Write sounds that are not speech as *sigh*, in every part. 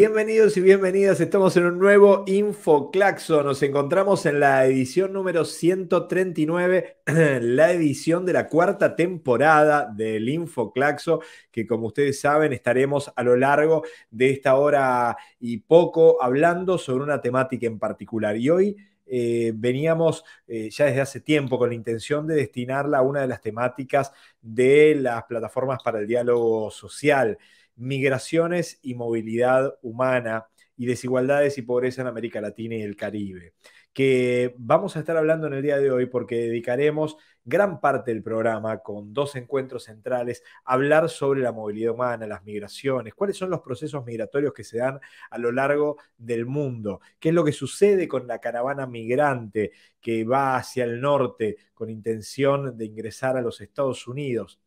Bienvenidos y bienvenidas, estamos en un nuevo InfoClaxo. Nos encontramos en la edición número 139, *clears throat* la edición de la cuarta temporada del InfoClaxo, que como ustedes saben estaremos a lo largo de esta hora y poco hablando sobre una temática en particular. Y hoy eh, veníamos eh, ya desde hace tiempo con la intención de destinarla a una de las temáticas de las plataformas para el diálogo social migraciones y movilidad humana y desigualdades y pobreza en América Latina y el Caribe, que vamos a estar hablando en el día de hoy porque dedicaremos gran parte del programa con dos encuentros centrales a hablar sobre la movilidad humana, las migraciones, cuáles son los procesos migratorios que se dan a lo largo del mundo, qué es lo que sucede con la caravana migrante que va hacia el norte con intención de ingresar a los Estados Unidos.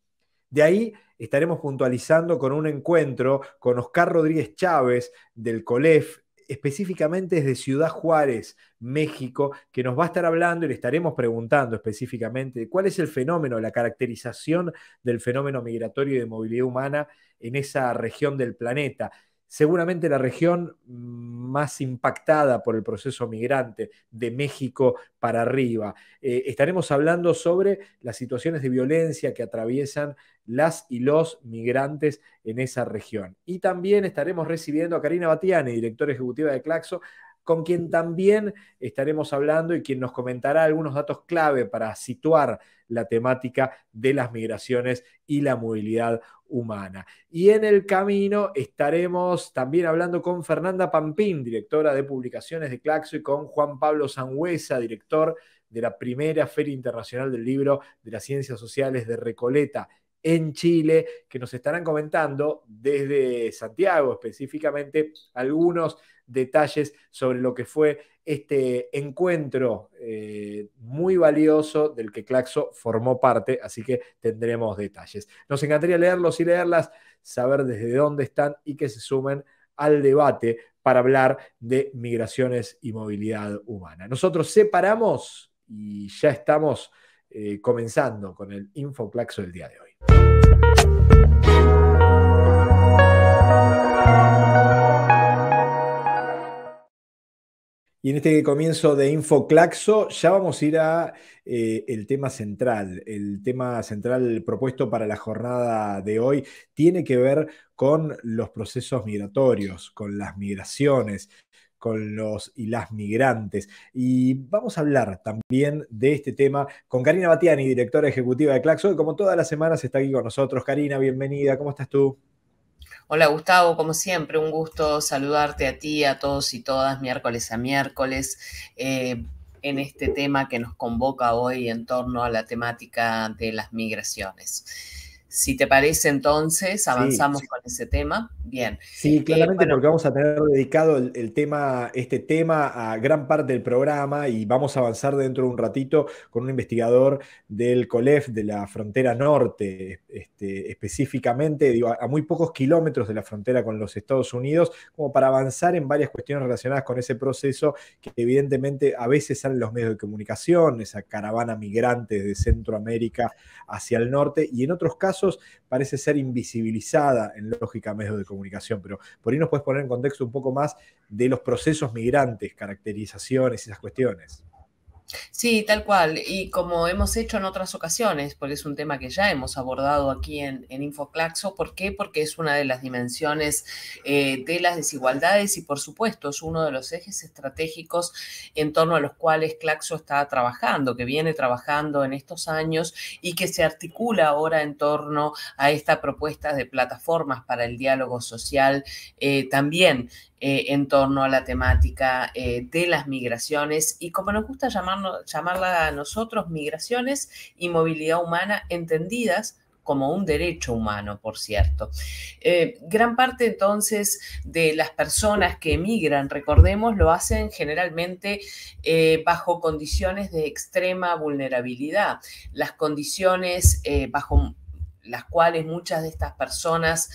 De ahí estaremos puntualizando con un encuentro con Oscar Rodríguez Chávez del COLEF, específicamente desde Ciudad Juárez, México, que nos va a estar hablando y le estaremos preguntando específicamente cuál es el fenómeno, la caracterización del fenómeno migratorio y de movilidad humana en esa región del planeta seguramente la región más impactada por el proceso migrante de México para arriba. Eh, estaremos hablando sobre las situaciones de violencia que atraviesan las y los migrantes en esa región. Y también estaremos recibiendo a Karina Batiani, directora ejecutiva de Claxo, con quien también estaremos hablando y quien nos comentará algunos datos clave para situar la temática de las migraciones y la movilidad humana. Y en el camino estaremos también hablando con Fernanda Pampín, directora de publicaciones de Claxo, y con Juan Pablo Sangüesa, director de la primera Feria Internacional del Libro de las Ciencias Sociales de Recoleta en Chile, que nos estarán comentando desde Santiago específicamente algunos detalles sobre lo que fue este encuentro eh, muy valioso del que Claxo formó parte, así que tendremos detalles. Nos encantaría leerlos y leerlas, saber desde dónde están y que se sumen al debate para hablar de migraciones y movilidad humana. Nosotros separamos y ya estamos eh, comenzando con el InfoClaxo del día de hoy. Y en este comienzo de InfoClaxo ya vamos a ir a eh, el tema central. El tema central propuesto para la jornada de hoy tiene que ver con los procesos migratorios, con las migraciones, con los y las migrantes. Y vamos a hablar también de este tema con Karina Batiani, directora ejecutiva de Claxo, y como todas las semanas está aquí con nosotros. Karina, bienvenida, ¿cómo estás tú? Hola Gustavo, como siempre, un gusto saludarte a ti, a todos y todas, miércoles a miércoles, eh, en este tema que nos convoca hoy en torno a la temática de las migraciones. Si te parece, entonces avanzamos con ese tema. Bien. Sí, eh, claramente porque vamos a tener dedicado el, tema, este tema a gran parte del programa y vamos a avanzar dentro de un ratito con un investigador del COLEF de la frontera norte, este, específicamente, digo, a, muy pocos kilómetros de la frontera con los Estados Unidos, como para avanzar en varias cuestiones relacionadas con ese proceso que evidentemente a veces salen los medios de comunicación, esa caravana migrante de Centroamérica hacia el norte, y en otros casos parece ser invisibilizada en lógica medios de comunicación, pero por ahí nos puedes poner en contexto un poco más de los procesos migrantes, caracterizaciones y esas cuestiones. Sí, tal cual. Y como hemos hecho en otras ocasiones, porque es un tema que ya hemos abordado aquí en, InfoClaxo, ¿por qué? Porque es una de las dimensiones eh, de las desigualdades y por supuesto es uno de los ejes estratégicos en torno a los cuales Claxo está trabajando, que viene trabajando en estos años y que se articula ahora en torno a esta propuesta de plataformas para el diálogo social eh, también eh, en torno a la temática eh, de las migraciones y como nos gusta llamarla a nosotros, migraciones y movilidad humana entendidas como un derecho humano, por cierto. Eh, gran parte entonces de las personas que emigran, recordemos, lo hacen generalmente bajo condiciones de extrema vulnerabilidad. Las condiciones bajo las cuales muchas de estas personas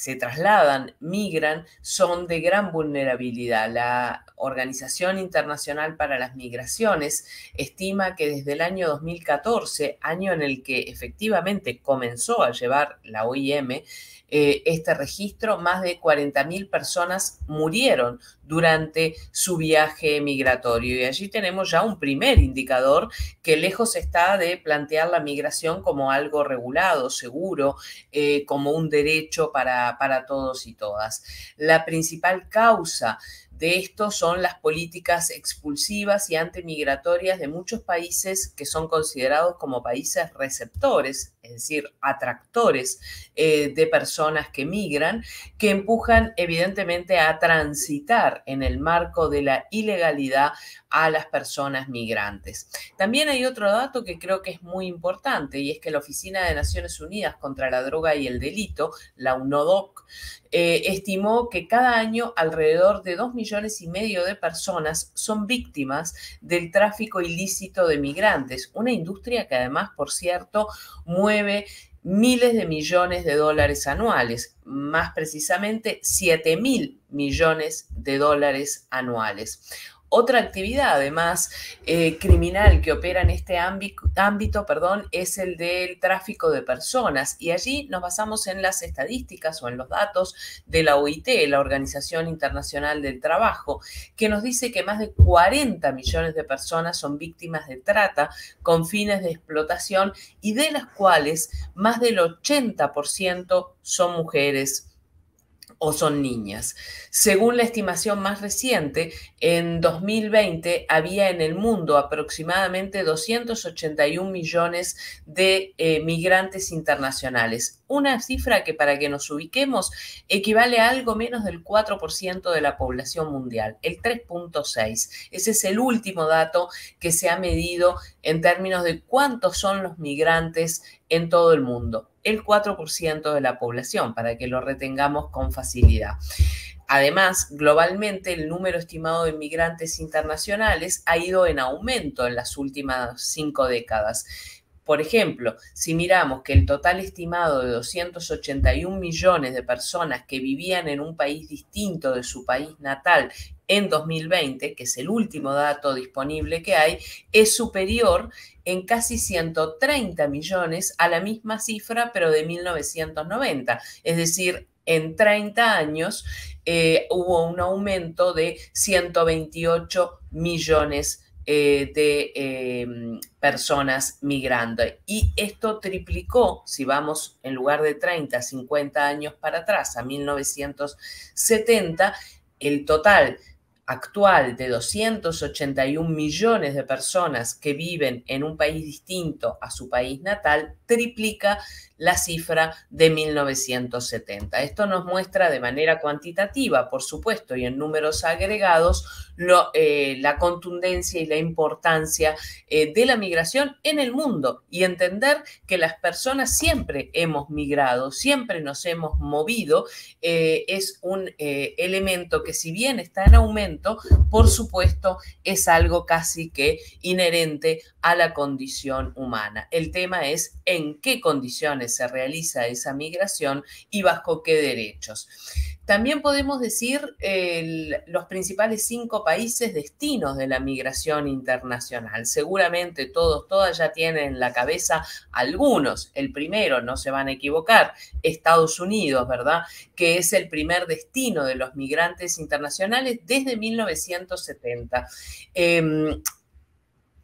se trasladan, migran, son de gran vulnerabilidad. La Organización Internacional para las Migraciones estima que desde el año 2014, año en el que efectivamente comenzó a llevar la OIM, eh, este registro, más de 40.000 personas murieron durante su viaje migratorio. Y allí tenemos ya un primer indicador que lejos está de plantear la migración como algo regulado, seguro, eh, como un derecho para, para todos y todas. La principal causa de esto son las políticas expulsivas y antimigratorias de muchos países que son considerados como países receptores, es decir, atractores eh, de personas que migran, que empujan evidentemente a transitar en el marco de la ilegalidad a las personas migrantes. También hay otro dato que creo que es muy importante y es que la Oficina de Naciones Unidas contra la Droga y el Delito, la UNODOC, eh, estimó que cada año alrededor de 2 millones y medio de personas son víctimas del tráfico ilícito de migrantes, una industria que además, por cierto, miles de millones de dólares anuales, más precisamente 7 mil millones de dólares anuales. Otra actividad, además, eh, criminal que opera en este ámbito, perdón, es el del tráfico de personas. Y allí nos basamos en las estadísticas o en los datos de la OIT, la Organización Internacional del Trabajo, que nos dice que más de 40 millones de personas son víctimas de trata con fines de explotación y de las cuales más del 80% son mujeres o son niñas. Según la estimación más reciente, en 2020 había en el mundo aproximadamente 281 millones de eh, migrantes internacionales, una cifra que para que nos ubiquemos equivale a algo menos del 4% de la población mundial, el 3.6. Ese es el último dato que se ha medido en términos de cuántos son los migrantes en todo el mundo el 4% de la población, para que lo retengamos con facilidad. Además, globalmente el número estimado de migrantes internacionales ha ido en aumento en las últimas cinco décadas. Por ejemplo, si miramos que el total estimado de 281 millones de personas que vivían en un país distinto de su país natal en 2020, que es el último dato disponible que hay, es superior en casi 130 millones a la misma cifra, pero de 1990. Es decir, en 30 años eh, hubo un aumento de 128 millones eh, de em, personas migrando. Y esto triplicó, si vamos en lugar de 30, 50 años para atrás, a 1970, el total actual de 281 millones de personas que viven en un país distinto a su país natal triplica la cifra de 1970. Esto nos muestra de manera cuantitativa, por supuesto, y en números agregados, eh, la contundencia y la importancia eh, de la migración en el mundo y entender que las personas siempre hemos migrado, siempre nos hemos movido, eh, es un elemento que si bien está en aumento, por supuesto, es algo casi que inherente a la condición humana. El tema es en qué condiciones se realiza esa migración y bajo qué derechos. También podemos decir los principales cinco países destinos de la migración internacional. Seguramente todos, todas ya tienen en la cabeza algunos. El primero, no se van a equivocar, Estados Unidos, ¿verdad? Que es el primer destino de los migrantes internacionales desde 1970. Eh,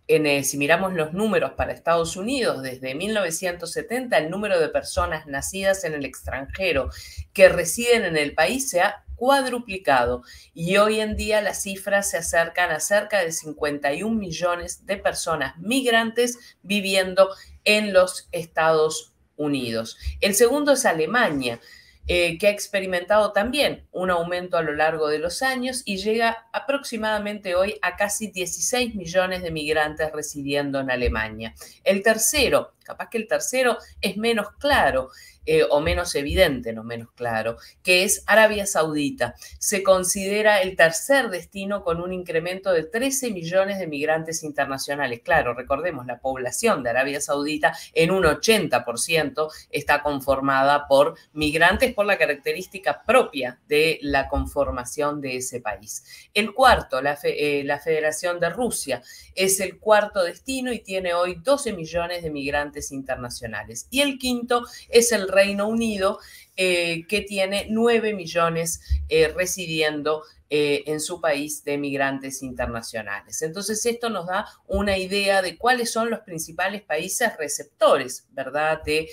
si miramos los números para Estados Unidos, desde 1970 el número de personas nacidas en el extranjero que residen en el país se ha cuadruplicado y hoy en día las cifras se acercan a cerca de 51 millones de personas migrantes viviendo en los Estados Unidos. El segundo es Alemania eh, que ha experimentado también un aumento a lo largo de los años y llega aproximadamente hoy a casi 16 millones de migrantes residiendo en Alemania. El tercero, capaz que el tercero es menos claro, eh, o menos evidente, no menos claro, que es Arabia Saudita. Se considera el tercer destino con un incremento de 13 millones de migrantes internacionales. Claro, recordemos, la población de Arabia Saudita en un 80% está conformada por migrantes por la característica propia de la conformación de ese país. El cuarto, la, eh, la Federación de Rusia, es el cuarto destino y tiene hoy 12 millones de migrantes internacionales. Y el quinto es el Reino Unido, eh, que tiene 9 millones eh, residiendo eh, en su país de migrantes internacionales. Entonces, esto nos da una idea de cuáles son los principales países receptores, ¿verdad?, de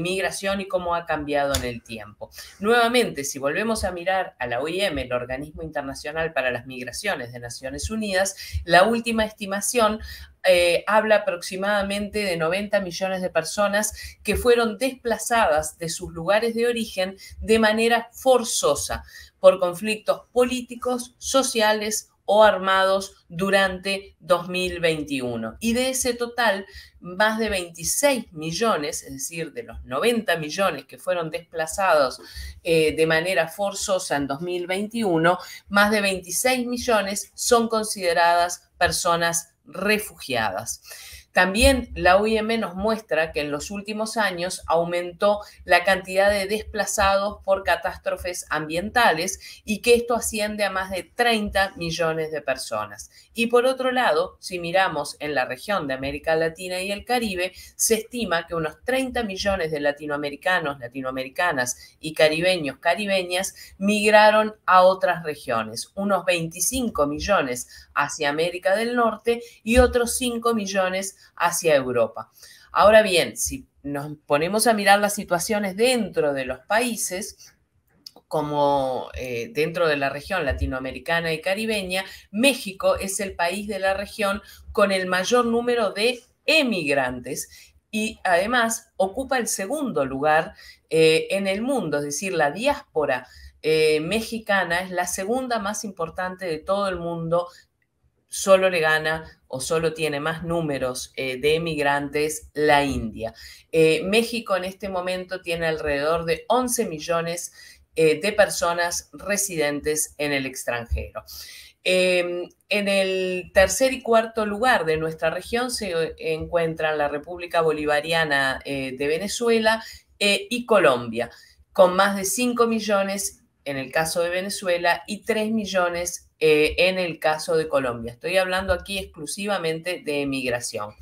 migración y cómo ha cambiado en el tiempo. Nuevamente, si volvemos a mirar a la OIM, el Organismo Internacional para las Migraciones de Naciones Unidas, la última estimación eh, habla aproximadamente de 90 millones de personas que fueron desplazadas de sus lugares de origen de manera forzosa por conflictos políticos, sociales o armados durante 2021. Y de ese total, más de 26 millones, es decir, de los 90 millones que fueron desplazados eh, de manera forzosa en 2021, más de 26 millones son consideradas personas refugiadas. También la OIM nos muestra que en los últimos años aumentó la cantidad de desplazados por catástrofes ambientales y que esto asciende a más de 30 millones de personas. Y por otro lado, si miramos en la región de América Latina y el Caribe, se estima que unos 30 millones de latinoamericanos, latinoamericanas y caribeños, caribeñas migraron a otras regiones, unos 25 millones hacia América del Norte y otros 5 millones hacia Europa. Ahora bien, si nos ponemos a mirar las situaciones dentro de los países, como eh, dentro de la región latinoamericana y caribeña, México es el país de la región con el mayor número de emigrantes y además ocupa el segundo lugar eh, en el mundo, es decir, la diáspora eh, mexicana es la segunda más importante de todo el mundo solo le gana o solo tiene más números eh, de emigrantes la India. Eh, México en este momento tiene alrededor de 11 millones eh, de personas residentes en el extranjero. Em, en el tercer y cuarto lugar de nuestra región se encuentran la República Bolivariana de Venezuela y Colombia, con más de 5 millones en el caso de Venezuela y 3 millones eh, en el caso de Colombia. Estoy hablando aquí exclusivamente de emigración.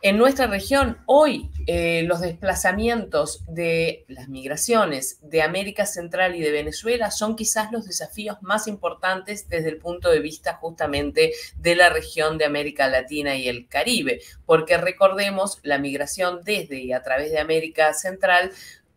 En nuestra región, hoy eh, los desplazamientos de las migraciones de América Central y de Venezuela son quizás los desafíos más importantes desde el punto de vista justamente de la región de América Latina y el Caribe, porque recordemos, la migración desde y a través de América Central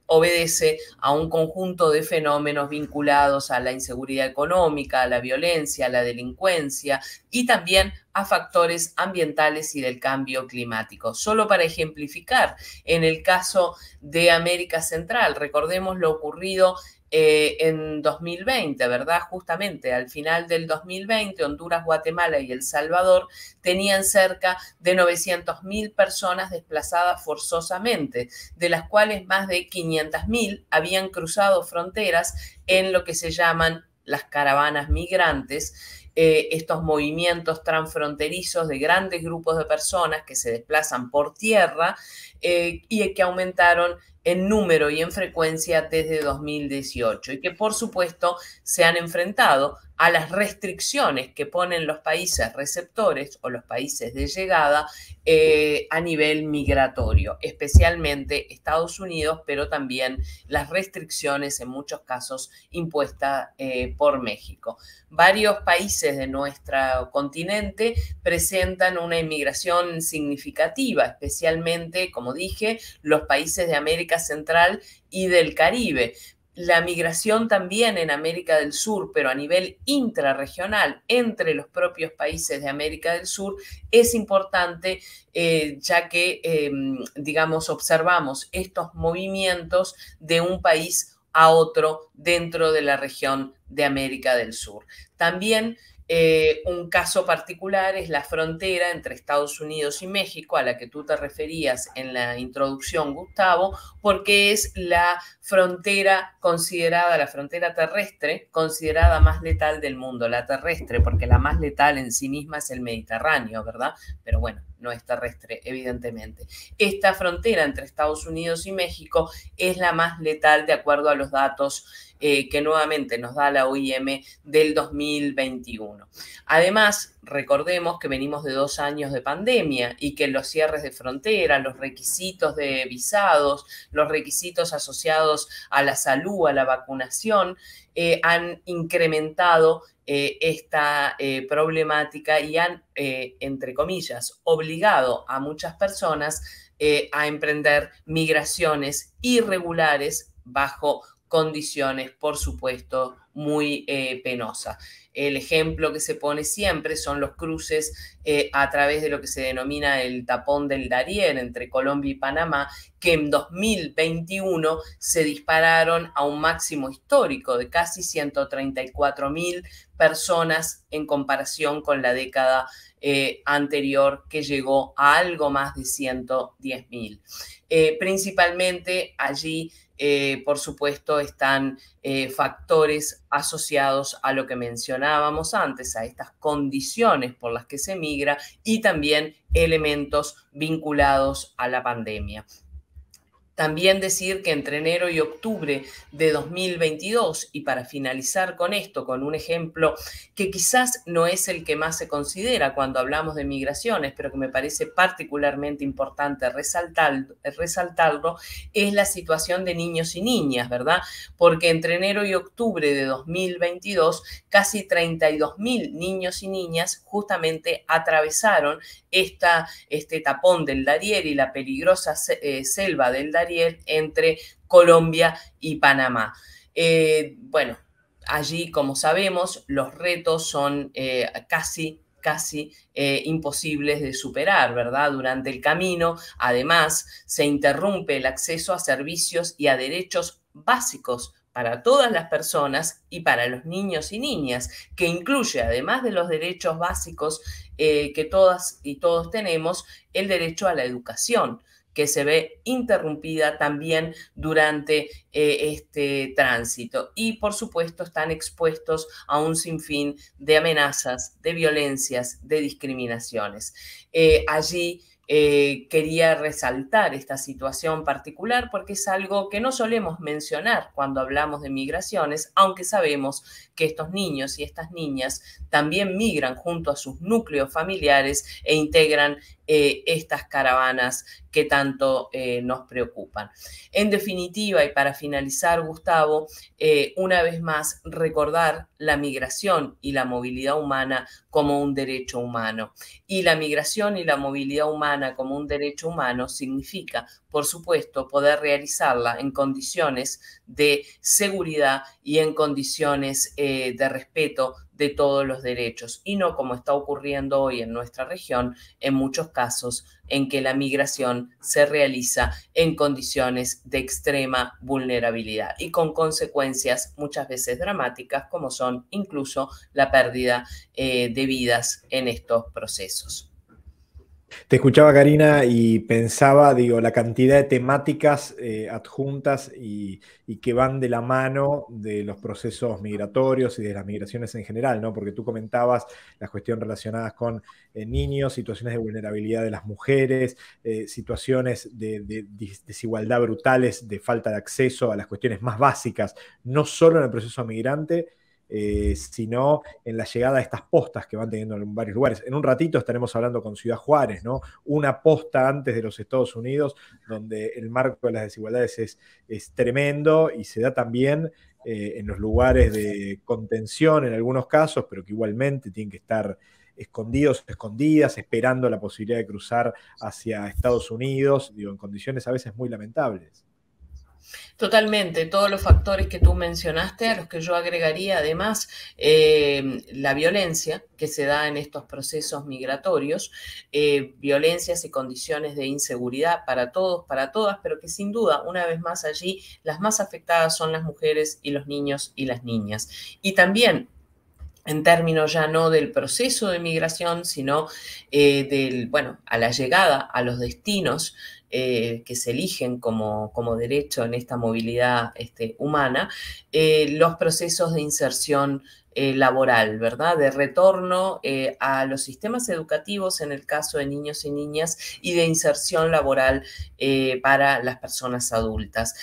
obedece a un conjunto de fenómenos vinculados a la inseguridad económica, a la violencia, a la delincuencia y también a factores ambientales y del cambio climático. Solo para ejemplificar, en el caso de América Central, recordemos lo ocurrido eh, en 2020, ¿verdad? Justamente al final del 2020, Honduras, Guatemala y El Salvador tenían cerca de 900.000 personas desplazadas forzosamente, de las cuales más de 500.000 habían cruzado fronteras en lo que se llaman las caravanas migrantes eh, estos movimientos transfronterizos de grandes grupos de personas que se desplazan por tierra eh, y que aumentaron en número y en frecuencia desde 2018 y que por supuesto se han enfrentado a las restricciones que ponen los países receptores o los países de llegada eh, a nivel migratorio, especialmente Estados Unidos, pero también las restricciones en muchos casos impuestas eh, por México. Varios países de nuestro continente presentan una inmigración significativa, especialmente, como dije, los países de América Central y del Caribe, la migración también en América del Sur, pero a nivel intrarregional entre los propios países de América del Sur, es importante eh, ya que, em, digamos, observamos estos movimientos de un país a otro dentro de la región de América del Sur. También Eh, un caso particular es la frontera entre Estados Unidos y México, a la que tú te referías en la introducción, Gustavo, porque es la frontera considerada, la frontera terrestre, considerada más letal del mundo, la terrestre, porque la más letal en sí misma es el Mediterráneo, ¿verdad? Pero bueno, no es terrestre, evidentemente. Esta frontera entre Estados Unidos y México es la más letal de acuerdo a los datos eh, que nuevamente nos da la OIM del 2021. Además, recordemos que venimos de dos años de pandemia y que los cierres de frontera, los requisitos de visados, los requisitos asociados a la salud, a la vacunación, eh, han incrementado eh, esta problemática y han, entre comillas, obligado a muchas personas a emprender migraciones irregulares bajo condiciones, por supuesto, muy eh, penosas. El ejemplo que se pone siempre son los cruces eh, a través de lo que se denomina el tapón del Darién entre Colombia y Panamá, que en 2021 se dispararon a un máximo histórico de casi 134 mil personas en comparación con la década eh, anterior que llegó a algo más de 110 mil. principalmente allí eh, por supuesto, están eh, factores asociados a lo que mencionábamos antes, a estas condiciones por las que se migra y también elementos vinculados a la pandemia. También decir que entre enero y octubre de 2022, y para finalizar con esto, con un ejemplo que quizás no es el que más se considera cuando hablamos de migraciones, pero que me parece particularmente importante resaltar, resaltarlo, es la situación de niños y niñas, ¿verdad? Porque entre enero y octubre de 2022, casi 32 mil niños y niñas justamente atravesaron esta, este tapón del Darier y la peligrosa eh, selva del Darier entre Colombia y Panamá. Eh, bueno, allí, como sabemos, los retos son eh, casi casi eh, imposibles de superar, ¿verdad? Durante el camino, además, se interrumpe el acceso a servicios y a derechos básicos para todas las personas y para los niños y niñas, que incluye, además de los derechos básicos que todas y todos tenemos, el derecho a la educación que se ve interrumpida también durante eh, este tránsito. Y por supuesto están expuestos a un sinfín de amenazas, de violencias, de discriminaciones. Eh, allí eh, quería resaltar esta situación particular porque es algo que no solemos mencionar cuando hablamos de migraciones, aunque sabemos que estos niños y estas niñas también migran junto a sus núcleos familiares e integran eh, estas caravanas que tanto eh, nos preocupan. En definitiva, y para finalizar, Gustavo, una vez más recordar la migración y la movilidad humana como un derecho humano. Y la migración y la movilidad humana como un derecho humano significa, por supuesto, poder realizarla en condiciones de seguridad y en condiciones eh, de respeto de todos los derechos y no como está ocurriendo hoy en nuestra región, en muchos casos en que la migración se realiza en condiciones de extrema vulnerabilidad y con consecuencias muchas veces dramáticas como son incluso la pérdida eh, de vidas en estos procesos. Te escuchaba, Karina, y pensaba, digo, la cantidad de temáticas eh, adjuntas y, que van de la mano de los procesos migratorios y de las migraciones en general, ¿no? Porque tú comentabas las cuestiones relacionadas con eh, niños, situaciones de vulnerabilidad de las mujeres, eh, situaciones de, de, desigualdad brutales, de falta de acceso a las cuestiones más básicas, no solo en el proceso migrante, eh, sino en la llegada de estas postas que van teniendo en varios lugares. En un ratito estaremos hablando con Ciudad Juárez, ¿no? Una posta antes de los Estados Unidos, donde el marco de las desigualdades es, tremendo y se da también eh, en los lugares de contención en algunos casos, pero que igualmente tienen que estar escondidos, escondidas, esperando la posibilidad de cruzar hacia Estados Unidos, digo, en condiciones a veces muy lamentables. Totalmente, todos los factores que tú mencionaste, a los que yo agregaría además eh, la violencia que se da en estos procesos migratorios, eh, violencias y condiciones de inseguridad para todos, para todas, pero que sin duda, una vez más allí, las más afectadas son las mujeres y los niños y las niñas. Y también en términos ya no del proceso de migración, sino eh, del, bueno, a la llegada a los destinos eh, que se eligen como, como, derecho en esta movilidad este, humana, eh, los procesos de inserción laboral, ¿verdad? De retorno a los sistemas educativos en el caso de niños y niñas y de inserción laboral para las personas adultas.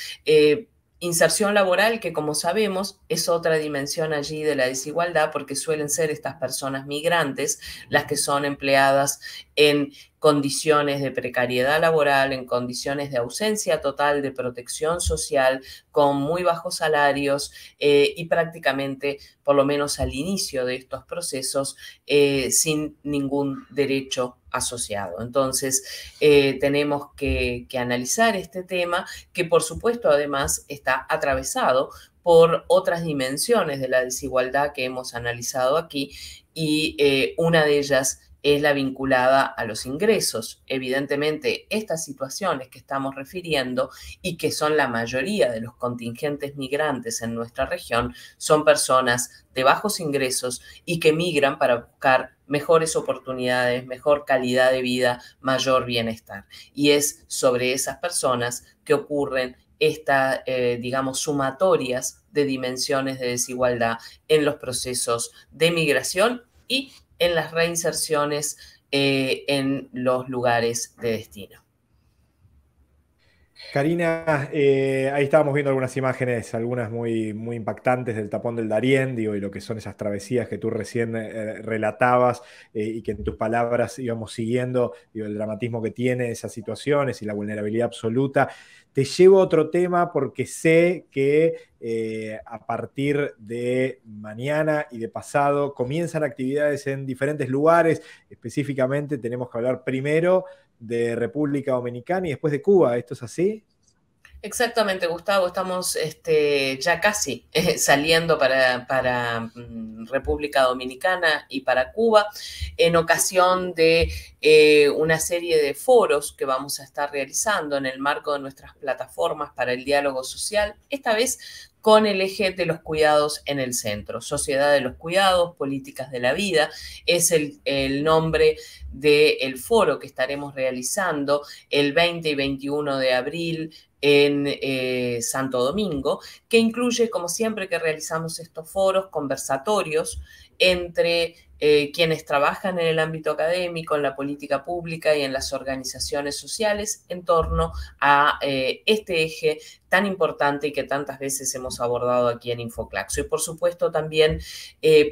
Inserción laboral, que como sabemos es otra dimensión allí de la desigualdad, porque suelen ser estas personas migrantes las que son empleadas en condiciones de precariedad laboral, en condiciones de ausencia total de protección social, con muy bajos salarios eh, y prácticamente, por lo menos al inicio de estos procesos, eh, sin ningún derecho asociado. Entonces, eh, tenemos que, que analizar este tema que, por supuesto, además está atravesado por otras dimensiones de la desigualdad que hemos analizado aquí y una de ellas es la vinculada a los ingresos. Evidentemente, estas situaciones que estamos refiriendo y que son la mayoría de los contingentes migrantes en nuestra región son personas de bajos ingresos y que migran para buscar mejores oportunidades, mejor calidad de vida, mayor bienestar. Y es sobre esas personas que ocurren estas, eh, digamos, sumatorias de dimensiones de desigualdad en los procesos de migración y en las reinserciones eh, en los lugares de destino. Karina, eh, ahí estábamos viendo algunas imágenes, algunas muy, muy impactantes del tapón del Darién, y lo que son esas travesías que tú recién eh, relatabas y que en tus palabras íbamos siguiendo, el dramatismo que tiene esas situaciones y la vulnerabilidad absoluta. Te llevo a otro tema porque sé que eh, a partir de mañana y de pasado comienzan actividades en diferentes lugares. Específicamente tenemos que hablar primero de República Dominicana y después de Cuba. ¿Esto es así? Exactamente, Gustavo, estamos este, ya casi eh, saliendo para, para, mm, República Dominicana y para Cuba en ocasión de eh, una serie de foros que vamos a estar realizando en el marco de nuestras plataformas para el diálogo social, esta vez con el eje de los cuidados en el centro. Sociedad de los Cuidados, Políticas de la Vida, es el, nombre del foro que estaremos realizando el 20 y 21 de abril en eh, Santo Domingo, que incluye, como siempre que realizamos estos foros, conversatorios entre eh, quienes trabajan en el ámbito académico, en la política pública y en las organizaciones sociales en torno a eh, este eje tan importante y que tantas veces hemos abordado aquí en Infoclaxo. Y por supuesto también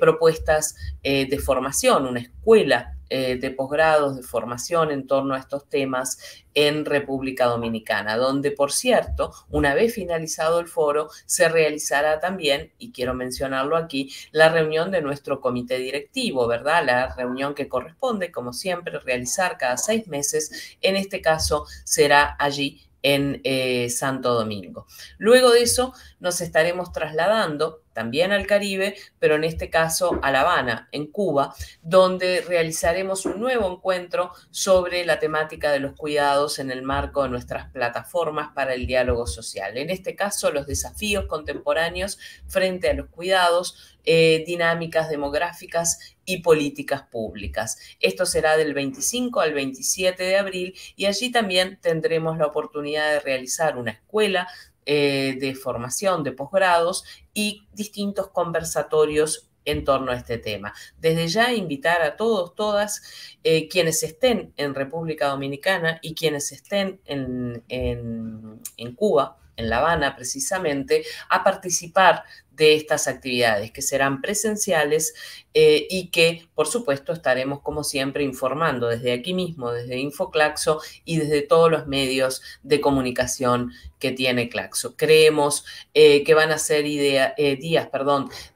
propuestas de formación, una escuela eh, de posgrados, de formación en torno a estos temas en República Dominicana, donde, por cierto, una vez finalizado el foro, se realizará también, y quiero mencionarlo aquí, la reunión de nuestro comité directivo, ¿verdad? La reunión que corresponde, como siempre, realizar cada seis meses. En este caso, será allí en eh, Santo Domingo. Luego de eso nos estaremos trasladando también al Caribe, pero en este caso a La Habana, en Cuba, donde realizaremos un nuevo encuentro sobre la temática de los cuidados en el marco de nuestras plataformas para el diálogo social. En este caso, los desafíos contemporáneos frente a los cuidados, eh, dinámicas demográficas y políticas públicas. Esto será del 25 al 27 de abril y allí también tendremos la oportunidad de realizar una escuela eh, de formación de posgrados y distintos conversatorios en torno a este tema. Desde ya invitar a todos, todas, eh, quienes estén en República Dominicana y quienes estén en, en Cuba, en La Habana precisamente, a participar de estas actividades que serán presenciales eh, y que, por supuesto, estaremos como siempre informando desde aquí mismo, desde Infoclaxo y desde todos los medios de comunicación que tiene Claxo. Creemos eh, que van a ser eh, días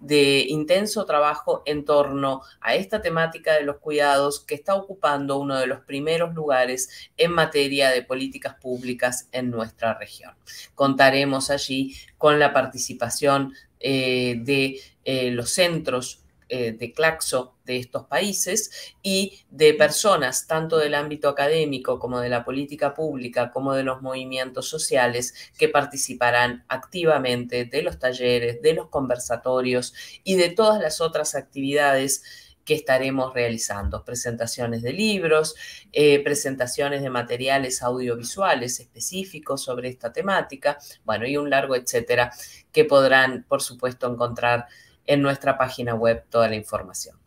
de intenso trabajo en torno a esta temática de los cuidados que está ocupando uno de los primeros lugares en materia de políticas públicas en nuestra región. Contaremos allí con la participación de los centros eh, de Claxo de estos países y de personas tanto del ámbito académico como de la política pública como de los movimientos sociales que participarán activamente de los talleres, de los conversatorios y de todas las otras actividades que estaremos realizando, presentaciones de libros, eh, presentaciones de materiales audiovisuales específicos sobre esta temática, bueno, y un largo etcétera, que podrán, por supuesto, encontrar en nuestra página web toda la información.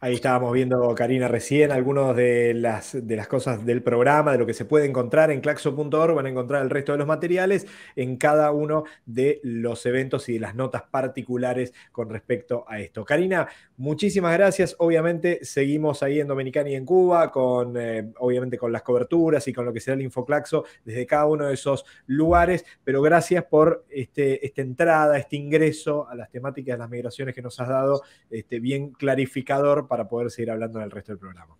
Ahí estábamos viendo, Karina, recién algunas de las, de las cosas del programa, de lo que se puede encontrar en claxo.org. Van a encontrar el resto de los materiales en cada uno de los eventos y de las notas particulares con respecto a esto. Karina, muchísimas gracias. Obviamente seguimos ahí en Dominicana y en Cuba, con, eh, obviamente con las coberturas y con lo que será el Infoclaxo desde cada uno de esos lugares. Pero gracias por este, esta entrada, este ingreso a las temáticas las migraciones que nos has dado, este, bien clarificador para poder seguir hablando en el resto del programa.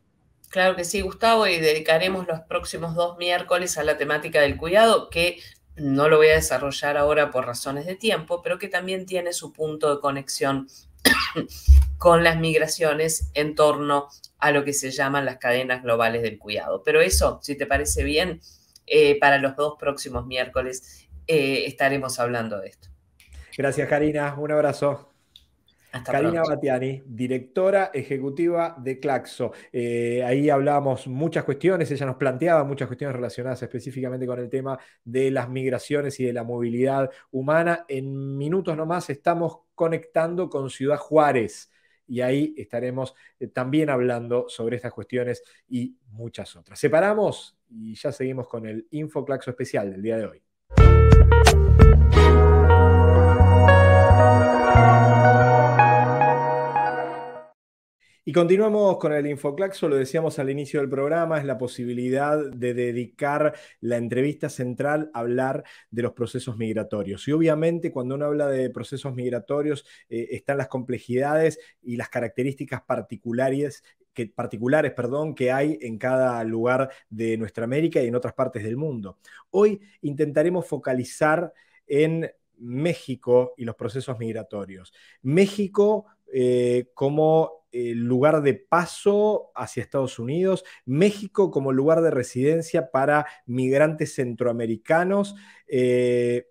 Claro que sí, Gustavo, y dedicaremos los próximos dos miércoles a la temática del cuidado, que no lo voy a desarrollar ahora por razones de tiempo, pero que también tiene su punto de conexión *coughs* con las migraciones en torno a lo que se llaman las cadenas globales del cuidado. Pero eso, si te parece bien, eh, para los dos próximos miércoles eh, estaremos hablando de esto. Gracias, Karina. Un abrazo. Karina Batiani, directora ejecutiva de Claxo. Eh, ahí hablábamos muchas cuestiones, ella nos planteaba muchas cuestiones relacionadas específicamente con el tema de las migraciones y de la movilidad humana. En minutos nomás estamos conectando con Ciudad Juárez y ahí estaremos eh, también hablando sobre estas cuestiones y muchas otras. Separamos y ya seguimos con el Info Claxo especial del día de hoy. Y continuamos con el Infoclaxo, lo decíamos al inicio del programa, es la posibilidad de dedicar la entrevista central a hablar de los procesos migratorios. Y obviamente cuando uno habla de procesos migratorios eh, están las complejidades y las características particulares que, particulares perdón, que hay en cada lugar de nuestra América y en otras partes del mundo. Hoy intentaremos focalizar en México y los procesos migratorios. México eh, como lugar de paso hacia Estados Unidos, México como lugar de residencia para migrantes centroamericanos. Eh,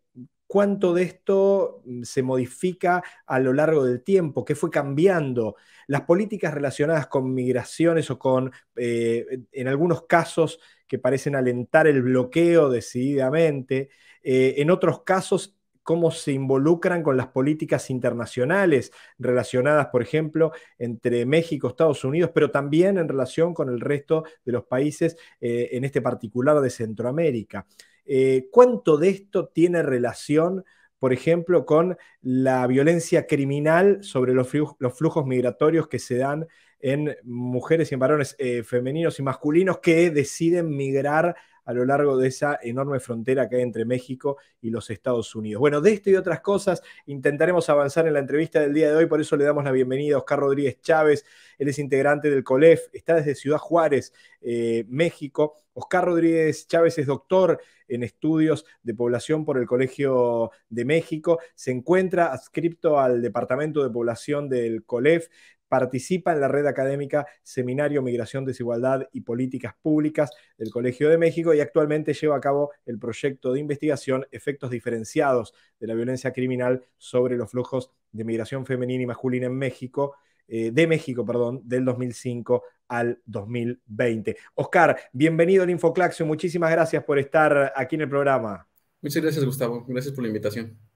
¿Cuánto de esto mm, se modifica a lo largo del tiempo? ¿Qué fue cambiando? Las políticas relacionadas con migraciones o con, eh, en algunos casos, que parecen alentar el bloqueo decididamente, en otros casos cómo se involucran con las políticas internacionales relacionadas, por ejemplo, entre México, Estados Unidos, pero también en relación con el resto de los países, eh, en este particular de Centroamérica. Eh, ¿Cuánto de esto tiene relación? por ejemplo, con la violencia criminal sobre los, flujos migratorios que se dan en mujeres y en varones eh, femeninos y masculinos que deciden migrar a lo largo de esa enorme frontera que hay entre México y los Estados Unidos. Bueno, de esto y otras cosas intentaremos avanzar en la entrevista del día de hoy, por eso le damos la bienvenida a Oscar Rodríguez Chávez, él es integrante del COLEF, está desde Ciudad Juárez, eh, México. Oscar Rodríguez Chávez es doctor en estudios de población por el Colegio de México, se encuentra adscripto al Departamento de Población del COLEF, participa en la red académica Seminario Migración, Desigualdad y Políticas Públicas del Colegio de México y actualmente lleva a cabo el proyecto de investigación Efectos diferenciados de la violencia criminal sobre los flujos de migración femenina y masculina en México, eh, de México, perdón, del 2005 al 2020. Oscar, bienvenido al Infoclaxio, muchísimas gracias por estar aquí en el programa. Muchas gracias, Gustavo. Gracias por la invitación.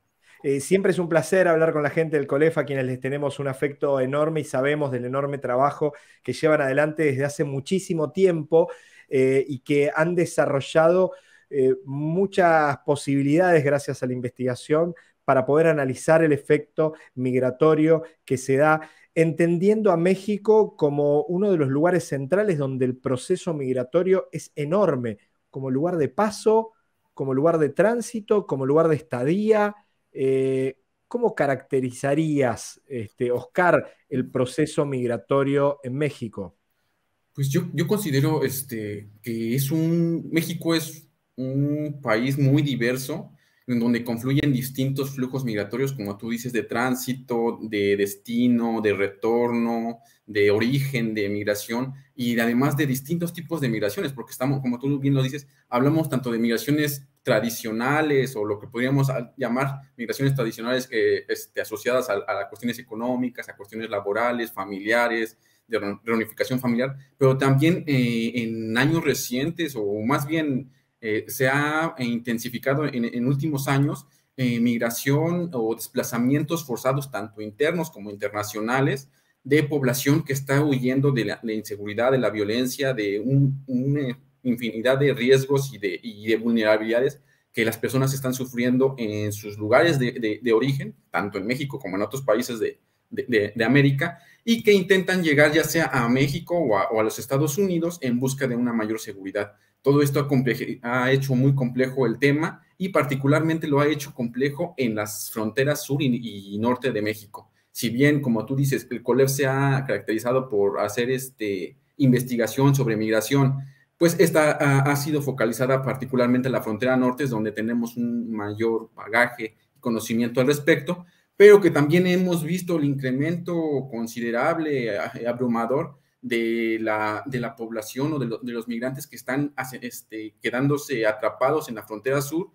Eh, siempre es un placer hablar con la gente del COLEFA, a quienes les tenemos un afecto enorme y sabemos del enorme trabajo que llevan adelante desde hace muchísimo tiempo eh, y que han desarrollado eh, muchas posibilidades gracias a la investigación para poder analizar el efecto migratorio que se da entendiendo a México como uno de los lugares centrales donde el proceso migratorio es enorme, como lugar de paso, como lugar de tránsito, como lugar de estadía, eh, ¿Cómo caracterizarías, este, Oscar, el proceso migratorio en México? Pues yo, considero este, que es un, México es un país muy diverso, en donde confluyen distintos flujos migratorios, como tú dices, de tránsito, de destino, de retorno, de origen, de migración, y además de distintos tipos de migraciones, porque estamos, como tú bien lo dices, hablamos tanto de migraciones tradicionales o lo que podríamos llamar migraciones tradicionales eh, este, asociadas a, a, cuestiones económicas, a cuestiones laborales, familiares, de reunificación familiar, pero también eh, en años recientes o más bien eh, se ha intensificado en, últimos años eh, migración o desplazamientos forzados, tanto internos como internacionales, de población que está huyendo de la, inseguridad, de la violencia, de una infinidad de riesgos y de, vulnerabilidades que las personas están sufriendo en sus lugares de, origen, tanto en México como en otros países de, América, y que intentan llegar ya sea a México o a, los Estados Unidos en busca de una mayor seguridad. Todo esto ha, ha, hecho muy complejo el tema y particularmente lo ha hecho complejo en las fronteras sur y, norte de México. Si bien, como tú dices, el COLEF se ha caracterizado por hacer este, investigación sobre migración, pues esta ha, sido focalizada particularmente en la frontera norte, donde tenemos un mayor bagaje y conocimiento al respecto, pero que también hemos visto el incremento considerable, abrumador, de la, de la población o de, de, los migrantes que están este, quedándose atrapados en la frontera sur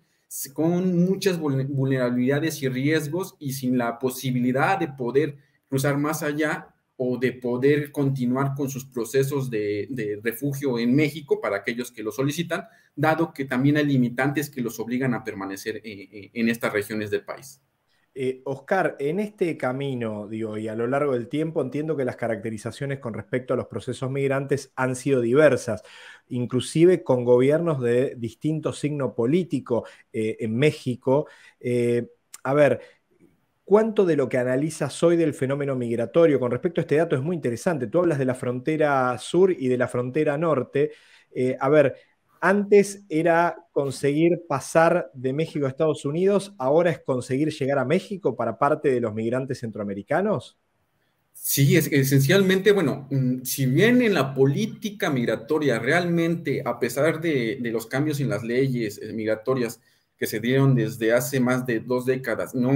con muchas vulnerabilidades y riesgos y sin la posibilidad de poder cruzar más allá o de poder continuar con sus procesos de, refugio en México para aquellos que lo solicitan, dado que también hay limitantes que los obligan a permanecer en, en estas regiones del país. Eh, Oscar, en este camino, y a lo largo del tiempo, entiendo que las caracterizaciones con respecto a los procesos migrantes han sido diversas, inclusive con gobiernos de distinto signo político eh, en México. Eh, a ver, ¿cuánto de lo que analizas hoy del fenómeno migratorio con respecto a este dato es muy interesante? Tú hablas de la frontera sur y de la frontera norte. a ver, antes era conseguir pasar de México a Estados Unidos, ahora es conseguir llegar a México para parte de los migrantes centroamericanos. Sí, es, esencialmente, bueno, mm, si bien en la política migratoria realmente, a pesar de, los cambios en las leyes eh, migratorias que se dieron desde hace más de dos décadas, no,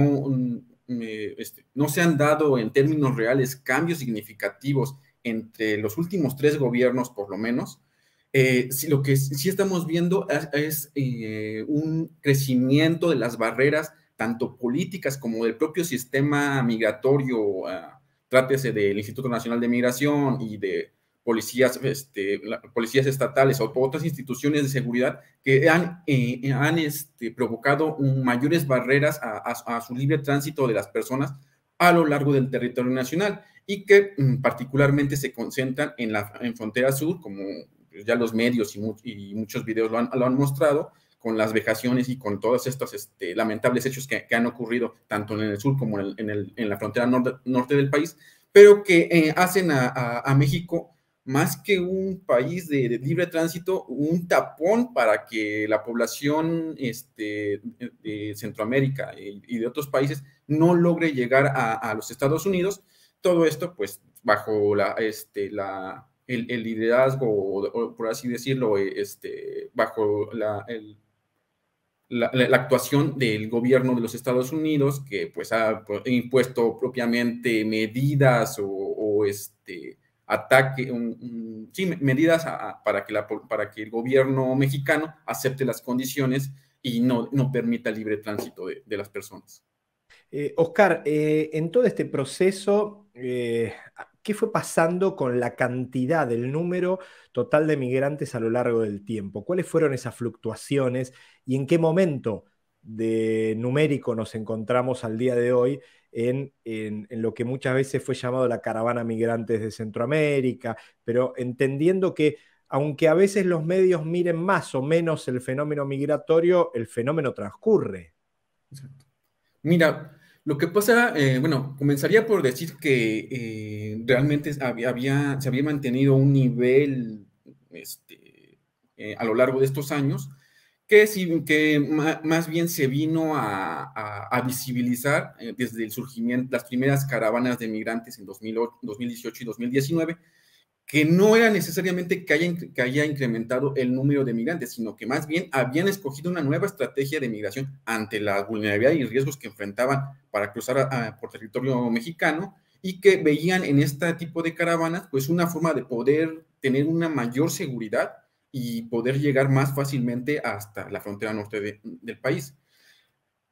este, no se han dado en términos reales cambios significativos entre los últimos tres gobiernos, por lo menos, eh, lo que sí estamos viendo es, eh, un crecimiento de las barreras, tanto políticas como del propio sistema migratorio, ah, trátese del Instituto Nacional de Migración y de policías, este, policías estatales o otras instituciones de seguridad que han, eh, han este, provocado mayores barreras a, su libre tránsito de las personas a lo largo del territorio nacional y que mm, particularmente se concentran en la en frontera sur, como ya los medios y, muchos videos lo han, mostrado, con las vejaciones y con todos estos este, lamentables hechos que, han ocurrido tanto en el sur como en, la frontera norte, del país, pero que eh, hacen a, México más que un país de, libre tránsito, un tapón para que la población este, de Centroamérica y, de otros países no logre llegar a, los Estados Unidos. Todo esto, pues, bajo la, este, la, el, liderazgo, o, por así decirlo, eh, este, bajo la, la, actuación del gobierno de los Estados Unidos, que pues ha pues, impuesto propiamente medidas o, este ataque, sí, medidas para, que el gobierno mexicano acepte las condiciones y no, no permita el libre tránsito de, las personas. Eh, Oscar, eh, en todo este proceso, qué fue pasando con la cantidad, del número total de migrantes a lo largo del tiempo. ¿Cuáles fueron esas fluctuaciones y en qué momento de numérico nos encontramos al día de hoy en, lo que muchas veces fue llamado la caravana migrantes de Centroamérica, pero entendiendo que aunque a veces los medios miren más o menos el fenómeno migratorio, el fenómeno transcurre. Mira, lo que pasa, eh, bueno, comenzaría por decir que eh, realmente había, se había mantenido un nivel este, eh, a lo largo de estos años que, más bien se vino a, visibilizar desde el surgimiento, las primeras caravanas de migrantes en 2018 y 2019, que no era necesariamente que haya, que haya incrementado el número de migrantes, sino que más bien habían escogido una nueva estrategia de migración ante la vulnerabilidad y riesgos que enfrentaban para cruzar por territorio mexicano y que veían en este tipo de caravanas pues una forma de poder tener una mayor seguridad y poder llegar más fácilmente hasta la frontera norte del país.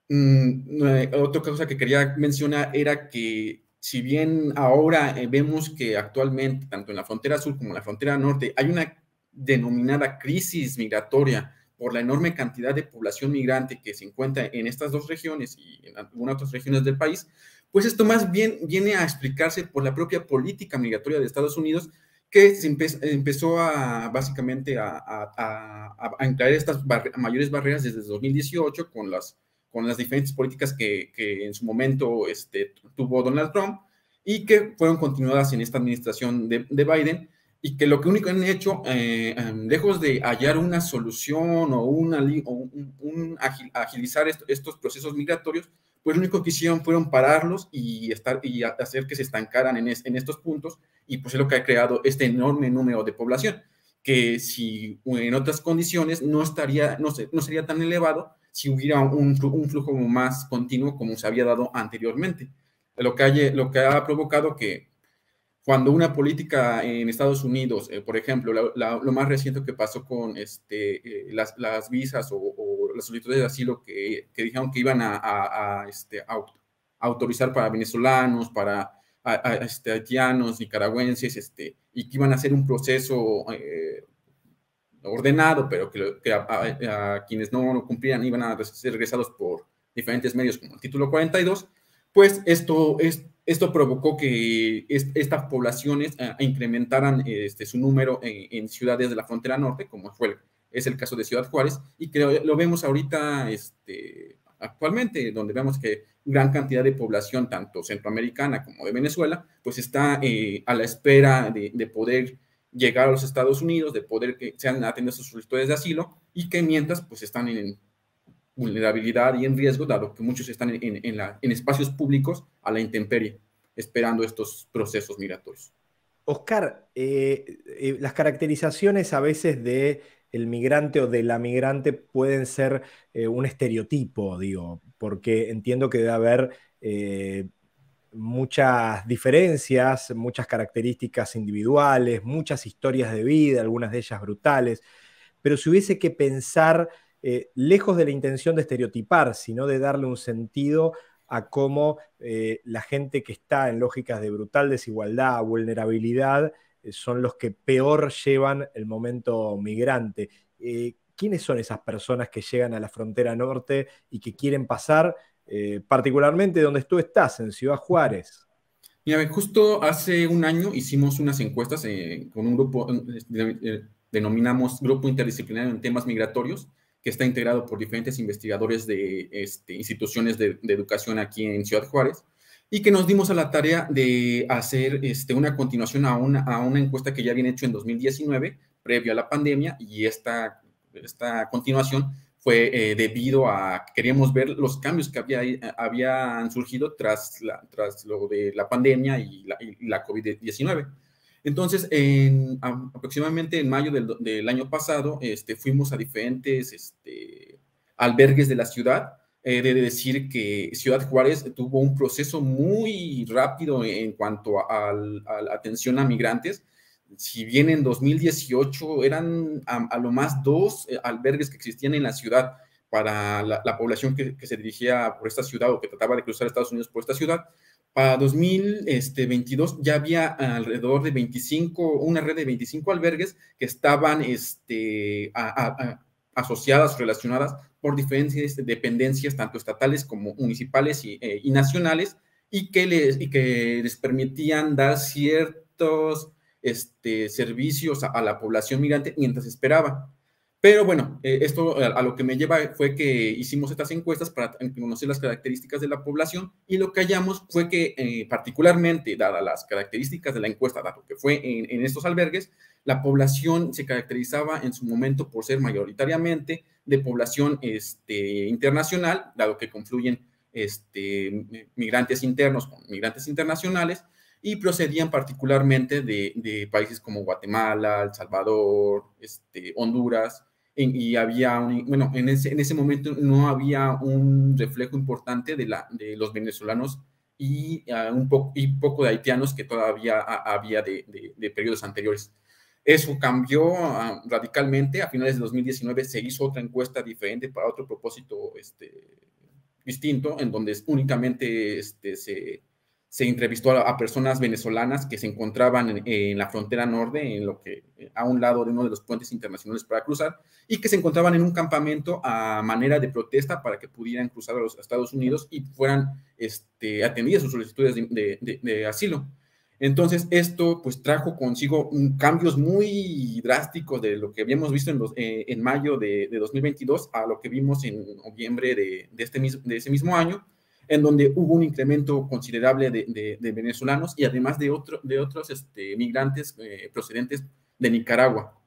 Mm, otra cosa que quería mencionar era que si bien ahora eh, vemos que actualmente, tanto en la frontera sur como en la frontera norte, hay una denominada crisis migratoria por la enorme cantidad de población migrante que se encuentra en estas dos regiones y en algunas otras regiones del país, pues esto más bien viene a explicarse por la propia política migratoria de Estados Unidos, que empezó a básicamente a, a, a, estas mayores barreras desde 2018 con las con las diferentes políticas que, que en su momento este, tuvo Donald Trump y que fueron continuadas en esta administración de, de Biden y que lo que único han hecho, eh, em, lejos de hallar una solución o, una, o un, agilizar estos procesos migratorios, pues lo único que hicieron fueron pararlos y, estar, y hacer que se estancaran en, en estos puntos y pues es lo que ha creado este enorme número de población que si en otras condiciones no estaría, no, sé, no sería tan elevado si hubiera un, un, flujo más continuo como se había dado anteriormente. Lo que, hay, lo que ha provocado que cuando una política en Estados Unidos, eh, por ejemplo, lo más reciente que pasó con este, eh, las, las, visas o, las solicitudes de asilo que, que dijeron que iban a, a, este, autorizar para venezolanos, para este, haitianos, nicaragüenses, este, y que iban a hacer un proceso eh, ordenado, pero que, a, quienes no lo cumplían iban a ser regresados por diferentes medios como el título 42, pues esto, es, esto provocó que estas poblaciones eh, incrementaran este, su número en, ciudades de la frontera norte, como fue es el caso de Ciudad Juárez, y que lo, vemos ahorita este, actualmente, donde vemos que gran cantidad de población, tanto centroamericana como de Venezuela, pues está eh, a la espera de, de poder llegar a los Estados Unidos, de poder que sean atendidos sus solicitudes de asilo y que mientras pues están en vulnerabilidad y en riesgo, dado que muchos están en, en espacios públicos a la intemperie, esperando estos procesos migratorios. Oscar, eh, eh, las caracterizaciones a veces de el migrante o de la migrante pueden ser eh, un estereotipo, digo, porque entiendo que debe haber muchas diferencias, muchas características individuales, muchas historias de vida, algunas de ellas brutales, pero si hubiese que pensar, eh, lejos de la intención de estereotipar, sino de darle un sentido a cómo eh, la gente que está en lógicas de brutal desigualdad, vulnerabilidad, eh, son los que peor llevan el momento migrante. ¿Quiénes son esas personas que llegan a la frontera norte y que quieren pasar eh, particularmente donde tú estás, en Ciudad Juárez. Mira, justo hace un año hicimos unas encuestas eh, con un grupo, eh, denominamos Grupo Interdisciplinario en Temas Migratorios, que está integrado por diferentes investigadores de este, instituciones de, educación aquí en Ciudad Juárez, y que nos dimos a la tarea de hacer este, una continuación a una, a una encuesta que ya habían hecho en 2019, previo a la pandemia, y esta, esta continuación fue eh, debido a que queríamos ver los cambios que había, eh, habían surgido tras, la, tras lo de la pandemia y la, la COVID-19. Entonces, en, aproximadamente en mayo del, del, año pasado, este, fuimos a diferentes este, albergues de la ciudad. He de decir que Ciudad Juárez tuvo un proceso muy rápido en cuanto a, la atención a migrantes. Si bien en 2018 eran a, lo más dos eh, albergues que existían en la ciudad para la, población que, se dirigía por esta ciudad o que trataba de cruzar Estados Unidos por esta ciudad, para 2022 ya había alrededor de 25, una red de 25 albergues que estaban este, asociadas, relacionadas por diferentes dependencias, tanto estatales como municipales y, eh, nacionales, y que, les, y que les permitían dar ciertos este, servicios a, la población migrante mientras esperaba. Pero bueno, eh, esto a, lo que me lleva fue que hicimos estas encuestas para conocer las características de la población y lo que hallamos fue que eh, particularmente, dadas las características de la encuesta, dado que fue en, estos albergues, la población se caracterizaba en su momento por ser mayoritariamente de población este, internacional, dado que confluyen este, migrantes internos con migrantes internacionales, y procedían particularmente de, países como Guatemala, El Salvador, este, Honduras, y había, un, bueno, en ese, en ese momento no había un reflejo importante de, la, de los venezolanos y, ah, un poco, y poco de haitianos que todavía había de, de, periodos anteriores. Eso cambió ah, radicalmente. A finales de 2019 se hizo otra encuesta diferente para otro propósito este, distinto, en donde únicamente este, se, se entrevistó a, personas venezolanas que se encontraban en, la frontera norte, en lo que a un lado de uno de los puentes internacionales para cruzar, y que se encontraban en un campamento a manera de protesta para que pudieran cruzar a los Estados Unidos y fueran este, atendidas sus solicitudes de, asilo. Entonces, esto pues trajo consigo cambios muy drásticos de lo que habíamos visto en, eh, en mayo de, 2022 a lo que vimos en noviembre de, este, de ese mismo año, en donde hubo un incremento considerable de, venezolanos y además de, otro, de otros este, migrantes eh, procedentes de Nicaragua.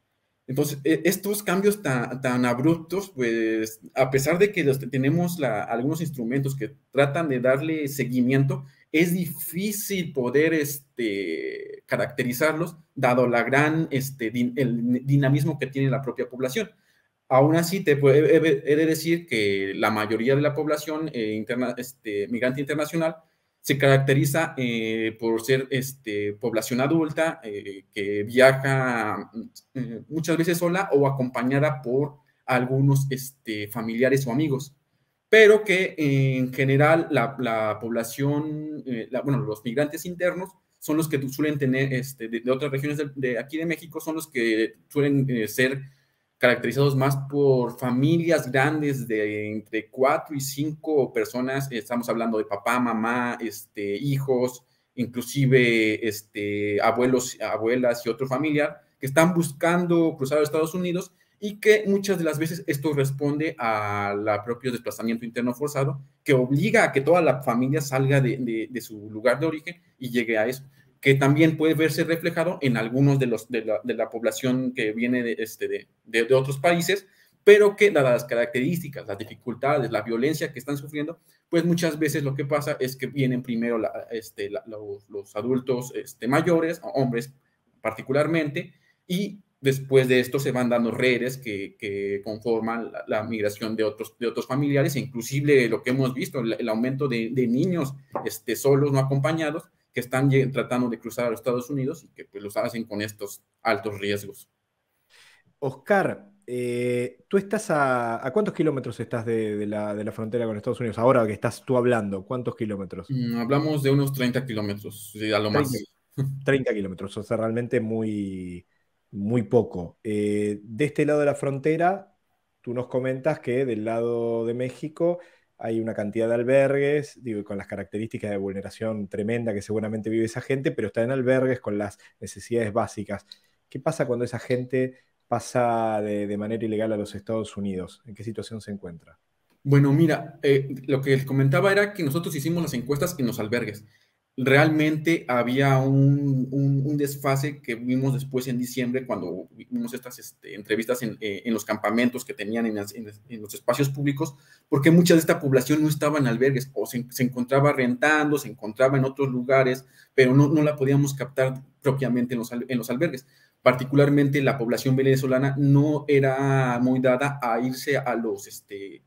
Entonces, e, estos cambios tan, tan, abruptos, pues a pesar de que tenemos algunos instrumentos que tratan de darle seguimiento, es difícil poder este, caracterizarlos, dado la gran este, el dinamismo que tiene la propia población. Aún así, te puede, he de decir que la mayoría de la población eh, interna, este, migrante internacional se caracteriza eh, por ser este, población adulta eh, que viaja muchas veces sola o acompañada por algunos este, familiares o amigos, pero que en general la, población, bueno, los migrantes internos son los que suelen tener, este, de, otras regiones de, aquí de México, son los que suelen ser caracterizados más por familias grandes de entre cuatro y cinco personas. Estamos hablando de papá, mamá, este, hijos, inclusive este, abuelos, abuelas y otro familiar que están buscando cruzar a Estados Unidos y que muchas de las veces esto responde al propio desplazamiento interno forzado que obliga a que toda la familia salga de, su lugar de origen y llegue a eso que también puede verse reflejado en algunos de, los, de, la, población que viene de, este, de, otros países, pero que dadas las características, las dificultades, la violencia que están sufriendo, pues muchas veces lo que pasa es que vienen primero este, los, adultos este, mayores, hombres particularmente, y después de esto se van dando redes que, conforman la, migración de otros, de otros familiares, e inclusive lo que hemos visto, el, aumento de, niños este, solos, no acompañados, que están tratando de cruzar a los Estados Unidos y que pues, los hacen con estos altos riesgos. Oscar, eh, ¿tú estás a, cuántos kilómetros estás de, la, frontera con Estados Unidos? Ahora que estás tú hablando, ¿cuántos kilómetros? Mm, hablamos de unos 30 kilómetros, a lo más. 30 kilómetros, o sea, realmente muy, muy poco. Eh, de este lado de la frontera, tú nos comentas que del lado de México hay una cantidad de albergues, digo, con las características de vulneración tremenda que seguramente vive esa gente, pero está en albergues con las necesidades básicas. ¿Qué pasa cuando esa gente pasa de, manera ilegal a los Estados Unidos? ¿En qué situación se encuentra? Bueno, mira, eh, lo que les comentaba era que nosotros hicimos las encuestas en los albergues realmente había un, desfase que vimos después en diciembre cuando vimos estas este, entrevistas eh, en, los campamentos que tenían en, los espacios públicos, porque mucha de esta población no estaba en albergues o se, encontraba rentando, se encontraba en otros lugares, pero no, la podíamos captar propiamente en los, en los albergues. Particularmente la población venezolana no era muy dada a irse a los, este,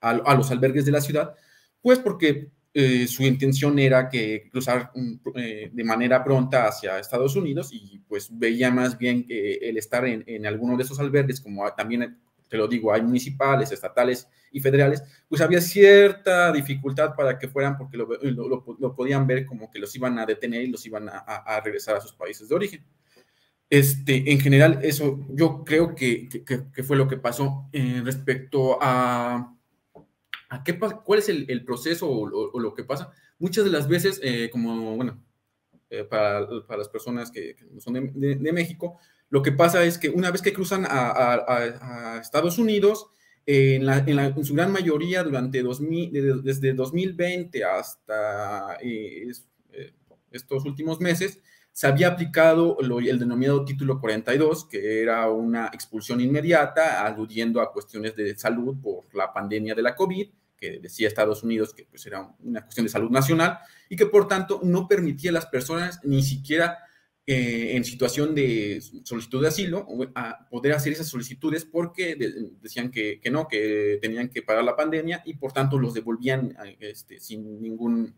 a los albergues de la ciudad, pues porque eh, su intención era que cruzar mm, eh, de manera pronta hacia Estados Unidos y pues veía más bien que el estar en, en alguno de esos albergues, como también te lo digo, hay municipales, estatales y federales, pues había cierta dificultad para que fueran porque lo, lo, podían ver como que los iban a detener y los iban a, a, regresar a sus países de origen. Este, en general, eso yo creo que, que, fue lo que pasó eh, respecto a qué, ¿Cuál es el, proceso o, lo que pasa? Muchas de las veces, eh, como, bueno, eh, para, las personas que, son de, México, lo que pasa es que una vez que cruzan a, Estados Unidos, en, su gran mayoría durante 2000, desde 2020 hasta eh, estos últimos meses, se había aplicado el denominado título 42, que era una expulsión inmediata, aludiendo a cuestiones de salud por la pandemia de la COVID, que decía Estados Unidos que pues era una cuestión de salud nacional y que por tanto no permitía a las personas ni siquiera eh, en situación de solicitud de asilo a poder hacer esas solicitudes porque decían que, que, no, que tenían que pagar la pandemia y por tanto los devolvían este, sin ningún,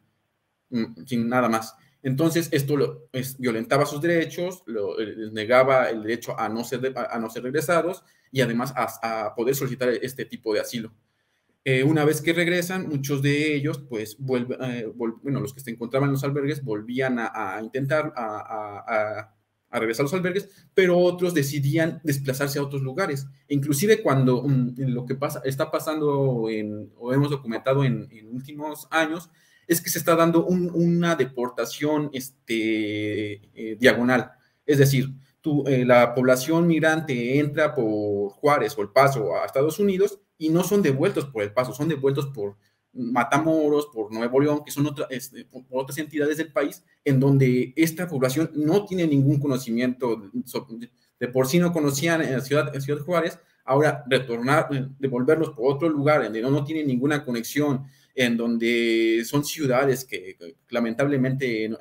mm, sin nada más. Entonces, esto lo, violentaba sus derechos, les negaba el derecho a no ser, a no ser regresados y además a, poder solicitar este tipo de asilo. Eh, una vez que regresan, muchos de ellos, pues, vuelven, eh, bueno, los que se encontraban en los albergues volvían a, intentar a, regresar a los albergues, pero otros decidían desplazarse a otros lugares. Inclusive cuando mm, lo que pasa, está pasando en, o hemos documentado en, en últimos años, es que se está dando una deportación este, eh, diagonal. Es decir, eh, la población migrante entra por Juárez o El Paso a Estados Unidos y no son devueltos por El Paso, son devueltos por Matamoros, por Nuevo León, que son este, otras entidades del país, en donde esta población no tiene ningún conocimiento, de, por sí no conocían en Ciudad, en Ciudad Juárez, ahora retornar, eh, devolverlos por otro lugar, en donde no, tienen ninguna conexión, en donde son ciudades que, lamentablemente en,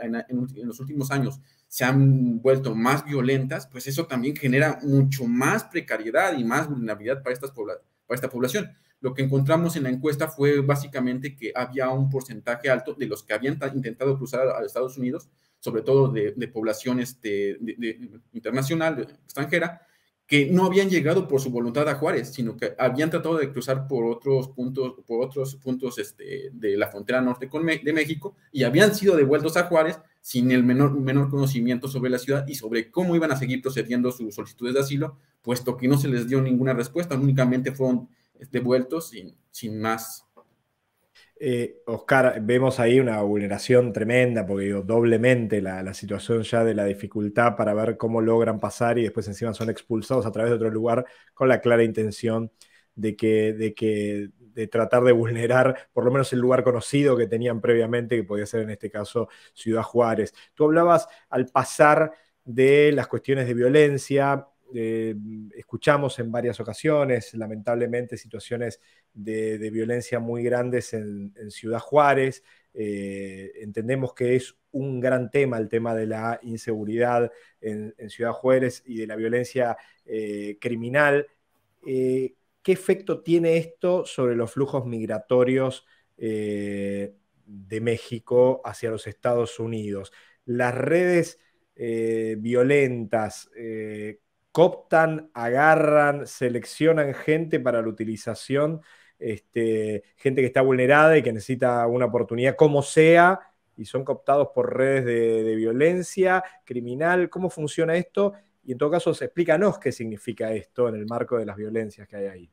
los últimos años se han vuelto más violentas, pues eso también genera mucho más precariedad y más vulnerabilidad para, estas para esta población. Lo que encontramos en la encuesta fue básicamente que había un porcentaje alto de los que habían intentado cruzar a, Estados Unidos, sobre todo de, población este, internacional, extranjera, que no habían llegado por su voluntad a Juárez, sino que habían tratado de cruzar por otros puntos, por otros puntos este, de la frontera norte con de México y habían sido devueltos a Juárez sin el menor, menor conocimiento sobre la ciudad y sobre cómo iban a seguir procediendo sus solicitudes de asilo, puesto que no se les dio ninguna respuesta, únicamente fueron devueltos sin, sin más. Eh, Oscar, vemos ahí una vulneración tremenda, porque digo, doblemente la, situación ya de la dificultad para ver cómo logran pasar y después encima son expulsados a través de otro lugar con la clara intención de que, de que de tratar de vulnerar por lo menos el lugar conocido que tenían previamente, que podía ser en este caso Ciudad Juárez. Tú hablabas al pasar de las cuestiones de violencia, eh, escuchamos en varias ocasiones, lamentablemente, situaciones de, violencia muy grandes en, Ciudad Juárez. Eh, entendemos que es un gran tema el tema de la inseguridad en, Ciudad Juárez y de la violencia eh, criminal. ¿Qué efecto tiene esto sobre los flujos migratorios de México hacia los Estados Unidos? Las redes violentas cooptan, agarran, seleccionan gente para la utilización, este, gente que está vulnerada y que necesita una oportunidad como sea, y son cooptados por redes de, violencia criminal. ¿Cómo funciona esto? Y en todo caso, explícanos qué significa esto en el marco de las violencias que hay ahí.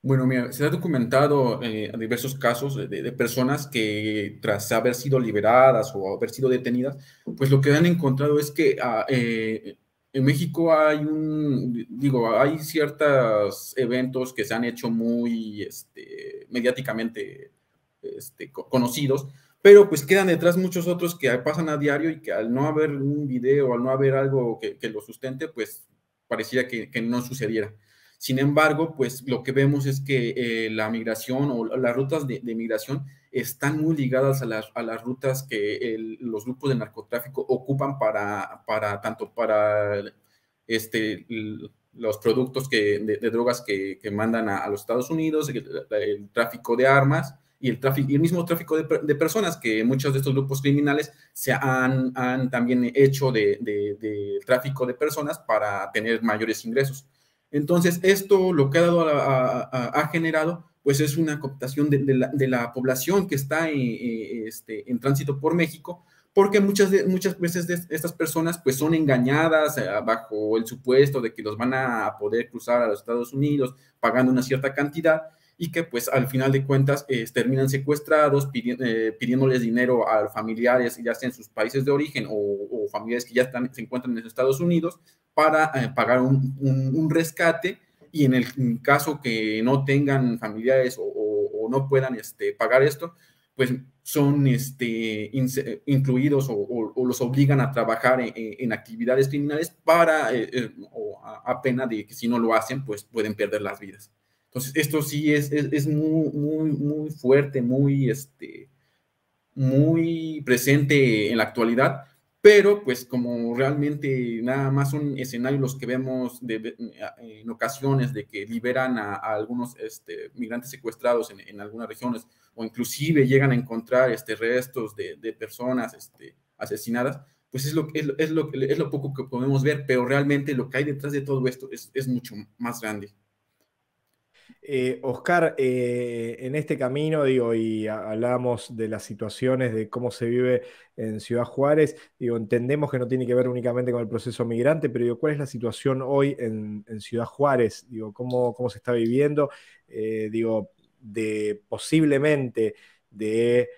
Bueno, mira, se ha documentado eh, diversos casos de, personas que tras haber sido liberadas o haber sido detenidas, pues lo que han encontrado es que ah, eh, en México hay un, digo, hay ciertos eventos que se han hecho muy este, mediáticamente este, conocidos, pero pues quedan detrás muchos otros que pasan a diario y que al no haber un video, al no haber algo que, lo sustente, pues parecía que, no sucediera. Sin embargo, pues lo que vemos es que eh, la migración o las rutas de, migración están muy ligadas a las, a las rutas que los grupos de narcotráfico ocupan para, para tanto para este, los productos que, de, drogas que mandan a, los Estados Unidos, el, tráfico de armas y el, mismo tráfico de, personas que muchos de estos grupos criminales se han, también hecho de, tráfico de personas para tener mayores ingresos. Entonces, esto lo que ha, dado ha generado, pues es una cooptación de, la, población que está en, este, en tránsito por México, porque muchas, muchas veces estas personas pues son engañadas eh, bajo el supuesto de que los van a poder cruzar a los Estados Unidos pagando una cierta cantidad y que pues al final de cuentas eh, terminan secuestrados eh, pidiéndoles dinero a familiares, ya sea en sus países de origen o, familiares que ya están, se encuentran en Estados Unidos para eh, pagar un, un, rescate y en el caso que no tengan familiares o, o, no puedan este, pagar esto, pues son este, incluidos o, los obligan a trabajar en, en actividades criminales para, o a, a pena de que si no lo hacen, pues pueden perder las vidas. Entonces, esto sí es, es, muy, muy, muy fuerte, muy, este, muy presente en la actualidad, pero pues como realmente nada más son escenarios los que vemos en ocasiones de que liberan a, algunos este, migrantes secuestrados en, algunas regiones o inclusive llegan a encontrar este, restos de, personas este, asesinadas, pues es lo, es, es, lo, es lo poco que podemos ver, pero realmente lo que hay detrás de todo esto es, es mucho más grande. Eh, Oscar, eh, en este camino, digo, y hablamos de las situaciones, de cómo se vive en Ciudad Juárez, digo, entendemos que no tiene que ver únicamente con el proceso migrante, pero ¿cuál es la situación hoy en, Ciudad Juárez? Digo, ¿cómo, cómo se está viviendo? Eh, digo, de posiblemente de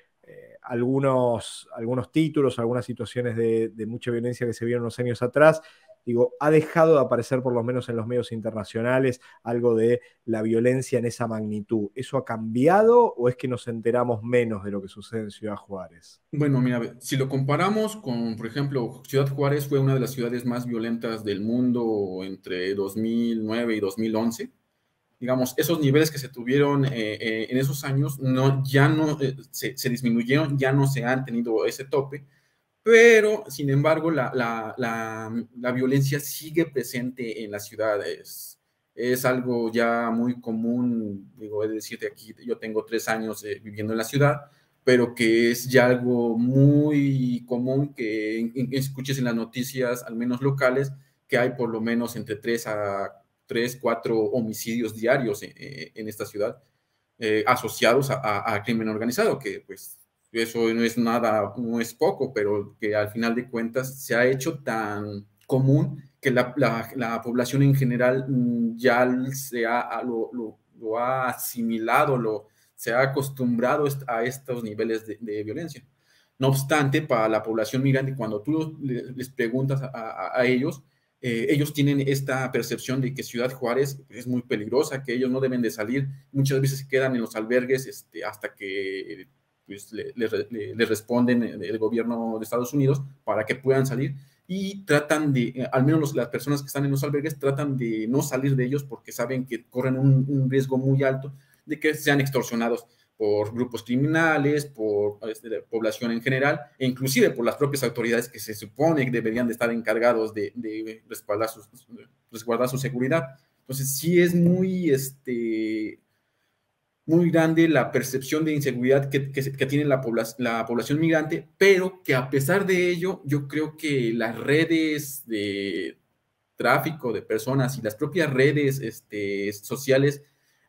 algunos, algunos títulos, algunas situaciones de, de mucha violencia que se vieron unos años atrás, digo, ha dejado de aparecer por lo menos en los medios internacionales algo de la violencia en esa magnitud. ¿Eso ha cambiado o es que nos enteramos menos de lo que sucede en Ciudad Juárez? Bueno, mira, si lo comparamos con, por ejemplo, Ciudad Juárez fue una de las ciudades más violentas del mundo entre 2009 y 2011 digamos, esos niveles que se tuvieron eh, eh, en esos años no, ya no eh, se, se, disminuyeron, ya no se han tenido ese tope, pero, sin embargo, la, la, la, violencia sigue presente en las ciudades. Es algo ya muy común, digo, de decirte aquí, yo tengo tres años eh, viviendo en la ciudad, pero que es ya algo muy común que escuches en las noticias, al menos locales, que hay por lo menos entre tres a tres, cuatro homicidios diarios en, en esta ciudad eh, asociados a, a, crimen organizado, que pues eso no es nada, no es poco, pero que al final de cuentas se ha hecho tan común que la, la, población en general mm, ya se ha, lo, lo, ha asimilado, lo, se ha acostumbrado a estos niveles de, violencia. No obstante, para la población migrante, cuando tú les preguntas a, a, ellos, eh, ellos tienen esta percepción de que Ciudad Juárez es muy peligrosa, que ellos no deben de salir, muchas veces se quedan en los albergues este, hasta que pues, le, responden el gobierno de Estados Unidos para que puedan salir y tratan de, eh, al menos las personas que están en los albergues, tratan de no salir de ellos porque saben que corren un, riesgo muy alto de que sean extorsionados por grupos criminales, por este, población en general, e inclusive por las propias autoridades que se supone que deberían de estar encargados de, de respaldar resguardar su seguridad. Entonces, sí es muy, este, muy grande la percepción de inseguridad que, que, tiene la, la, población migrante, pero que a pesar de ello, yo creo que las redes de tráfico de personas y las propias redes este, sociales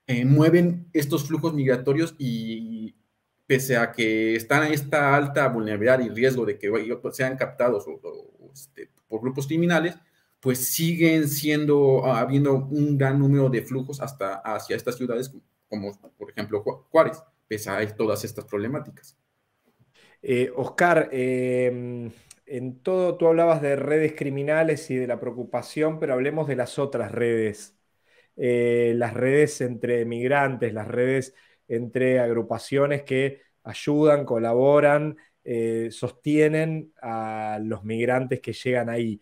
eh, mueven estos flujos migratorios y pese a que están esta alta vulnerabilidad y riesgo de que sean captados este, por grupos criminales, pues siguen siendo, habiendo un gran número de flujos hasta hacia estas ciudades como por ejemplo Juárez, pese a todas estas problemáticas. Eh, Oscar, em, en todo tú hablabas de redes criminales y de la preocupación, pero hablemos de las otras redes, eh, las redes entre migrantes, las redes entre agrupaciones que ayudan, colaboran, eh, sostienen a los migrantes que llegan ahí.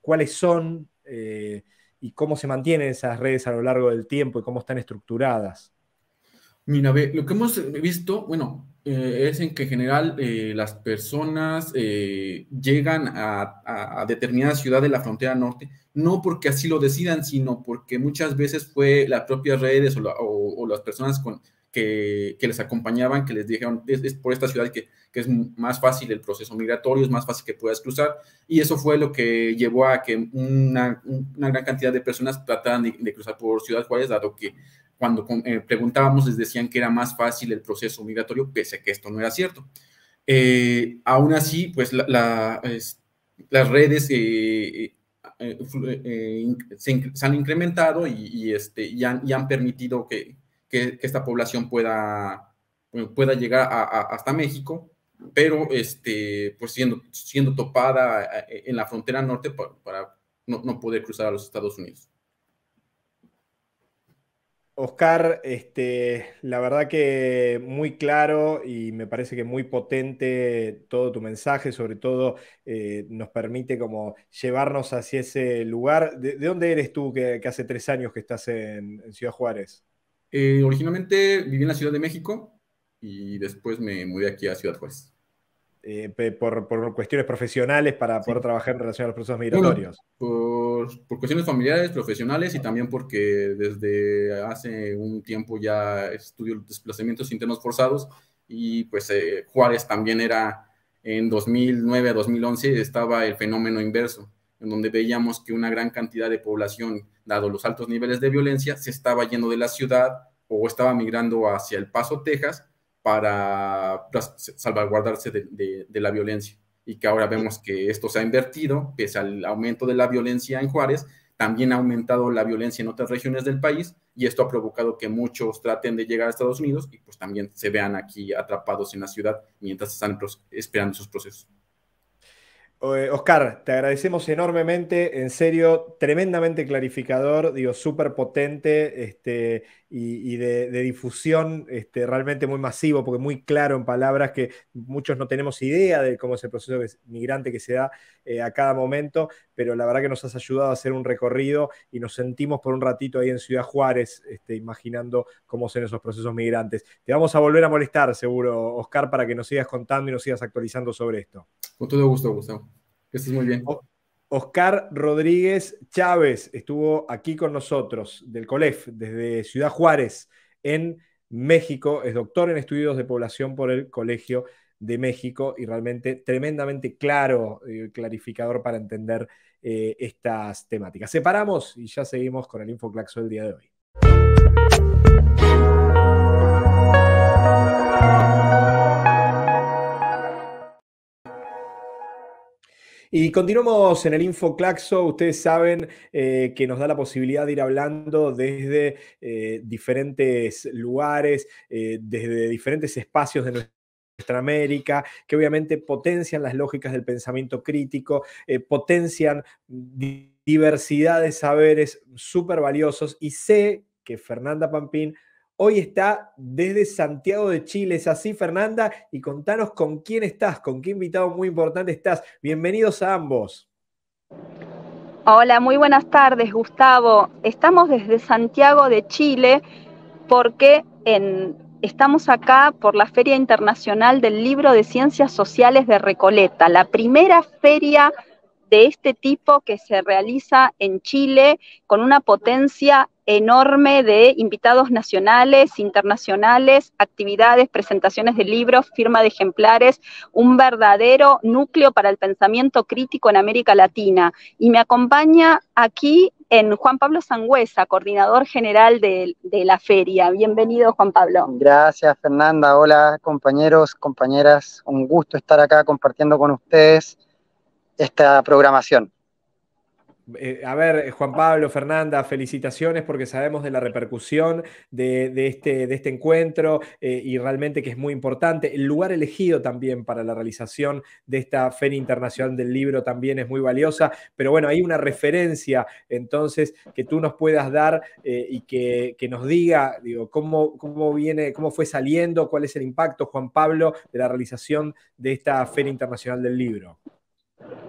¿Cuáles son? Y cómo se mantienen esas redes a lo largo del tiempo y cómo están estructuradas. Mira, lo que hemos visto, bueno, eh, es en que en general eh, las personas eh, llegan a, a, determinada ciudad de la frontera norte, no porque así lo decidan, sino porque muchas veces fue las propias redes o las personas con, que, les acompañaban, que les dijeron, es, por esta ciudad que, que, es más fácil el proceso migratorio, es más fácil que puedas cruzar, y eso fue lo que llevó a que una, una gran cantidad de personas trataran de, cruzar por Ciudad Juárez, dado que cuando eh, preguntábamos les decían que era más fácil el proceso migratorio, pese a que esto no era cierto. Eh, aún así, pues la, las redes eh, se, han incrementado y, este, y han, y han permitido que, que, esta población pueda, pueda llegar hasta México, pero este, pues siendo, siendo topada eh, en la frontera norte para, no, no, poder cruzar a los Estados Unidos. Oscar, este, la verdad que muy claro y me parece que muy potente todo tu mensaje, sobre todo eh, nos permite como llevarnos hacia ese lugar. ¿De, dónde eres tú que, hace tres años que estás en, Ciudad Juárez? Eh, originalmente viví en la Ciudad de México y después me mudé aquí a Ciudad Juárez. Eh, por, cuestiones profesionales para poder trabajar en relación a los procesos migratorios? por, cuestiones familiares, profesionales y también porque desde hace un tiempo ya estudio desplazamientos internos forzados y pues eh, Juárez también era en 2009 a 2011 estaba el fenómeno inverso, en donde veíamos que una gran cantidad de población, dado los altos niveles de violencia, se estaba yendo de la ciudad o estaba migrando hacia El Paso, Texas, para salvaguardarse de, la violencia. Y que ahora vemos que esto se ha invertido, pese al aumento de la violencia en Juárez, también ha aumentado la violencia en otras regiones del país y esto ha provocado que muchos traten de llegar a Estados Unidos y pues también se vean aquí atrapados en la ciudad mientras están esperando sus procesos. Eh, Oscar, te agradecemos enormemente, en serio, tremendamente clarificador, digo, súper potente este, y, de, difusión este, realmente muy masivo, porque muy claro en palabras que muchos no tenemos idea de cómo es el proceso migrante que se da eh, a cada momento, pero la verdad que nos has ayudado a hacer un recorrido y nos sentimos por un ratito ahí en Ciudad Juárez, este, imaginando cómo son esos procesos migrantes. Te vamos a volver a molestar, seguro, Oscar, para que nos sigas contando y nos sigas actualizando sobre esto. Con todo gusto, Gustavo. Muy bien. Oscar Rodríguez Chávez estuvo aquí con nosotros del COLEF desde Ciudad Juárez en México. Es doctor en estudios de población por el Colegio de México y realmente tremendamente claro y clarificador para entender eh, estas temáticas. Separamos y ya seguimos con el Infoclaxo del día de hoy. Y continuamos en el InfoClaxo. Ustedes saben eh, que nos da la posibilidad de ir hablando desde eh, diferentes lugares, eh, desde diferentes espacios de nuestra América, que obviamente potencian las lógicas del pensamiento crítico, potencian diversidad de saberes súper valiosos y sé que Fernanda Pampín Hoy está desde Santiago de Chile. ¿Es así, Fernanda? Y contanos con quién estás, con qué invitado muy importante estás. Bienvenidos a ambos. Hola, muy buenas tardes, Gustavo. Estamos desde Santiago de Chile porque estamos acá por la Feria Internacional del Libro de Ciencias Sociales de Recoleta, la primera feria de este tipo que se realiza en Chile con una potencia enorme de invitados nacionales, internacionales, actividades, presentaciones de libros, firma de ejemplares, un verdadero núcleo para el pensamiento crítico en América Latina. Y me acompaña aquí en Juan Pablo Sangüesa, coordinador general de, de la feria. Bienvenido, Juan Pablo. Gracias, Fernanda. Hola, compañeros, compañeras. Un gusto estar acá compartiendo con ustedes esta programación. Eh, a ver, Juan Pablo, Fernanda, felicitaciones porque sabemos de la repercusión de, este, este, encuentro eh, y realmente que es muy importante. El lugar elegido también para la realización de esta Feria Internacional del Libro también es muy valiosa, pero bueno, hay una referencia entonces que tú nos puedas dar eh, y que, que, nos diga digo, cómo, cómo, viene, cómo fue saliendo, cuál es el impacto, Juan Pablo, de la realización de esta Feria Internacional del Libro.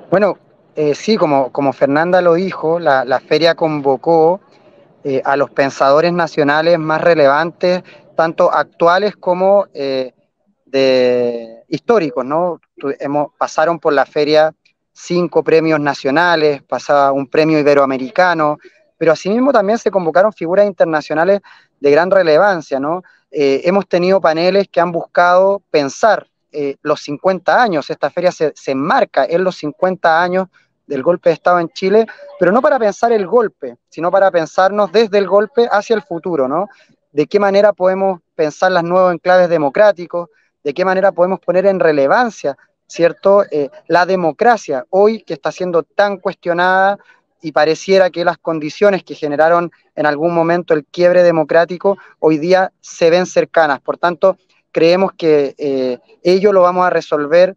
Bueno, eh, sí, como, como, Fernanda lo dijo, la, feria convocó eh, a los pensadores nacionales más relevantes, tanto actuales como eh, de, históricos, ¿no? Pasaron por la feria cinco premios nacionales, pasaba un premio iberoamericano, pero asimismo también se convocaron figuras internacionales de gran relevancia, ¿no? hemos tenido paneles que han buscado pensar los 50 años, esta feria se enmarca en los 50 años del golpe de Estado en Chile, pero no para pensar el golpe, sino para pensarnos desde el golpe hacia el futuro, ¿no? De qué manera podemos pensar las nuevos enclaves democráticos, de qué manera podemos poner en relevancia, ¿cierto? Eh, la democracia, hoy que está siendo tan cuestionada y pareciera que las condiciones que generaron en algún momento el quiebre democrático hoy día se ven cercanas. Por tanto, creemos que eh, ello lo vamos a resolver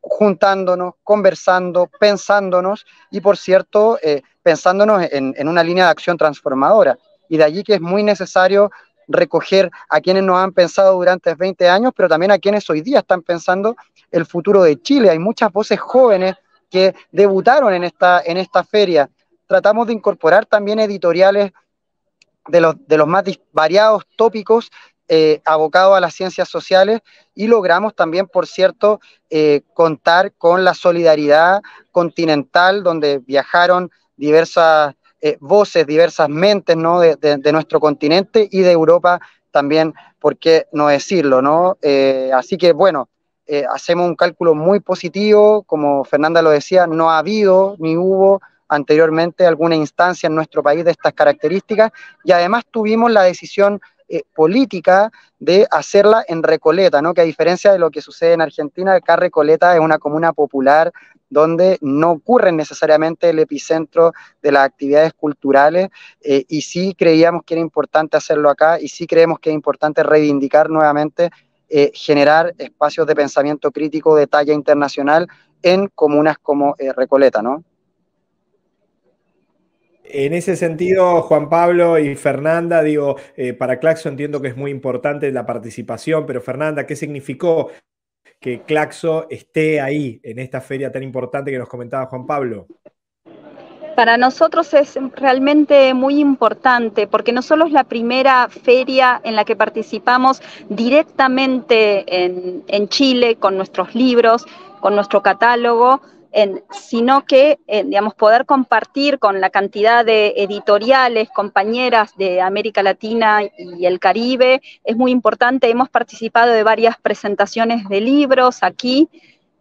juntándonos, conversando, pensándonos y, por cierto, eh, pensándonos en, una línea de acción transformadora. y de allí que es muy necesario recoger a quienes nos han pensado durante 20 años, pero también a quienes hoy día están pensando el futuro de Chile. Hay muchas voces jóvenes que debutaron en esta, en esta feria. Tratamos de incorporar también editoriales de los, de los más variados tópicos eh, abocados a las ciencias sociales y logramos también, por cierto, eh, contar con la solidaridad continental, donde viajaron diversas eh, voces, diversas mentes ¿no? de, de, nuestro continente y de Europa también, ¿por qué no decirlo? ¿no? así que bueno, hacemos un cálculo muy positivo, como Fernanda lo decía, no ha habido ni hubo anteriormente alguna instancia en nuestro país de estas características y además tuvimos la decisión eh, política de hacerla en Recoleta, ¿no? que a diferencia de lo que sucede en Argentina, acá Recoleta es una comuna popular donde no ocurre necesariamente el epicentro de las actividades culturales eh, y sí creíamos que era importante hacerlo acá y sí creemos que es importante reivindicar nuevamente eh, generar espacios de pensamiento crítico de talla internacional en comunas como Recoleta, ¿no? En ese sentido, Juan Pablo y Fernanda, digo, eh, para Claxo entiendo que es muy importante la participación, pero Fernanda, ¿qué significó que Claxo esté ahí en esta feria tan importante que nos comentaba Juan Pablo? Para nosotros es realmente muy importante porque no solo es la primera feria en la que participamos directamente en, en Chile con nuestros libros, con nuestro catálogo, sino que, poder compartir con la cantidad de editoriales, compañeras de América Latina y el Caribe, es muy importante. Hemos participado de varias presentaciones de libros aquí,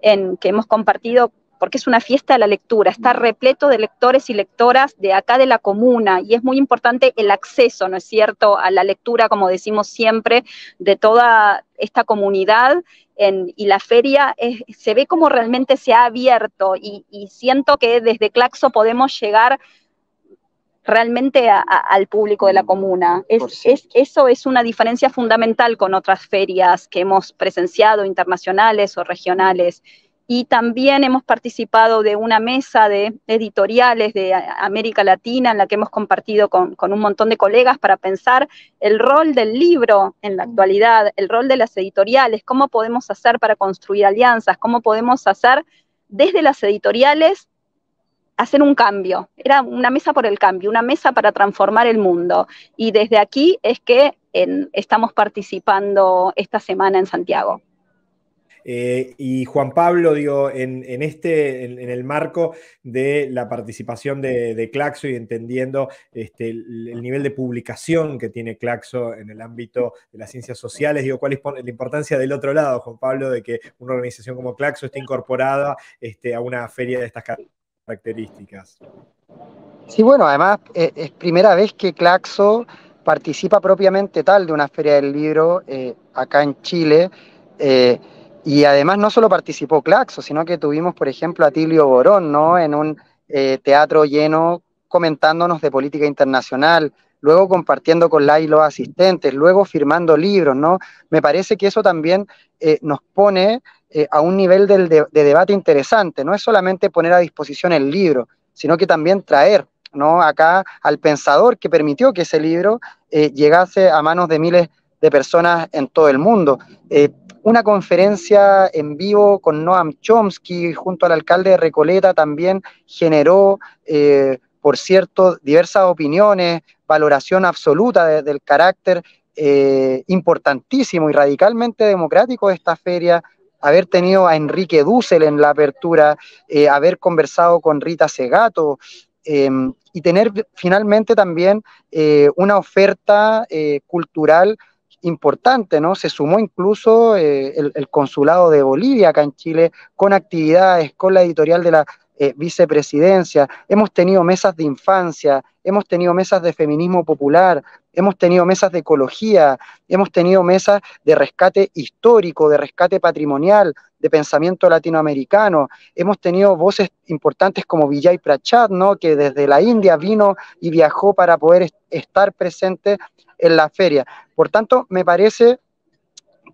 en que hemos compartido porque es una fiesta de la lectura, está repleto de lectores y lectoras de acá de la comuna y es muy importante el acceso, ¿no es cierto?, a la lectura, como decimos siempre, de toda esta comunidad y la feria se ve como realmente se ha abierto y, siento que desde Claxo podemos llegar realmente al público de la comuna. eso es una diferencia fundamental con otras ferias que hemos presenciado, internacionales o regionales y también hemos participado de una mesa de editoriales de América Latina en la que hemos compartido con, un montón de colegas para pensar el rol del libro en la actualidad, el rol de las editoriales, cómo podemos hacer para construir alianzas, cómo podemos hacer desde las editoriales hacer un cambio. Era una mesa por el cambio, una mesa para transformar el mundo. Y desde aquí es que estamos participando esta semana en Santiago. Eh, y Juan Pablo, digo, en, este, en, el marco de la participación de, Claxo y entendiendo este, el, nivel de publicación que tiene Claxo en el ámbito de las ciencias sociales, digo, ¿cuál es la importancia del otro lado, Juan Pablo, de que una organización como Claxo esté incorporada este, a una feria de estas características? Sí, bueno, además eh, es primera vez que Claxo participa propiamente tal de una feria del libro eh, acá en Chile. Y además no solo participó Claxo, sino que tuvimos, por ejemplo, a Tilio Borón, ¿no? En un eh, teatro lleno comentándonos de política internacional, luego compartiendo con la los asistentes, luego firmando libros, ¿no? Me parece que eso también eh, nos pone eh, a un nivel de, debate interesante. No es solamente poner a disposición el libro, sino que también traer ¿no? acá al pensador que permitió que ese libro llegase a manos de miles de personas en todo el mundo una conferencia en vivo con Noam Chomsky junto al alcalde de Recoleta también generó, eh, por cierto, diversas opiniones, valoración absoluta del carácter eh, importantísimo y radicalmente democrático de esta feria, haber tenido a Enrique Dussel en la apertura, eh, haber conversado con Rita Segato, em, y tener finalmente también una oferta cultural importante, ¿no? Se sumó incluso eh, el, consulado de Bolivia acá en Chile con actividades, con la editorial de la eh, vicepresidencia, hemos tenido mesas de infancia, hemos tenido mesas de feminismo popular, hemos tenido mesas de ecología, hemos tenido mesas de rescate histórico, de rescate patrimonial, de pensamiento latinoamericano, hemos tenido voces importantes como Vijay Prachad, ¿no? que desde la India vino y viajó para poder estar presente en la feria. Por tanto, me parece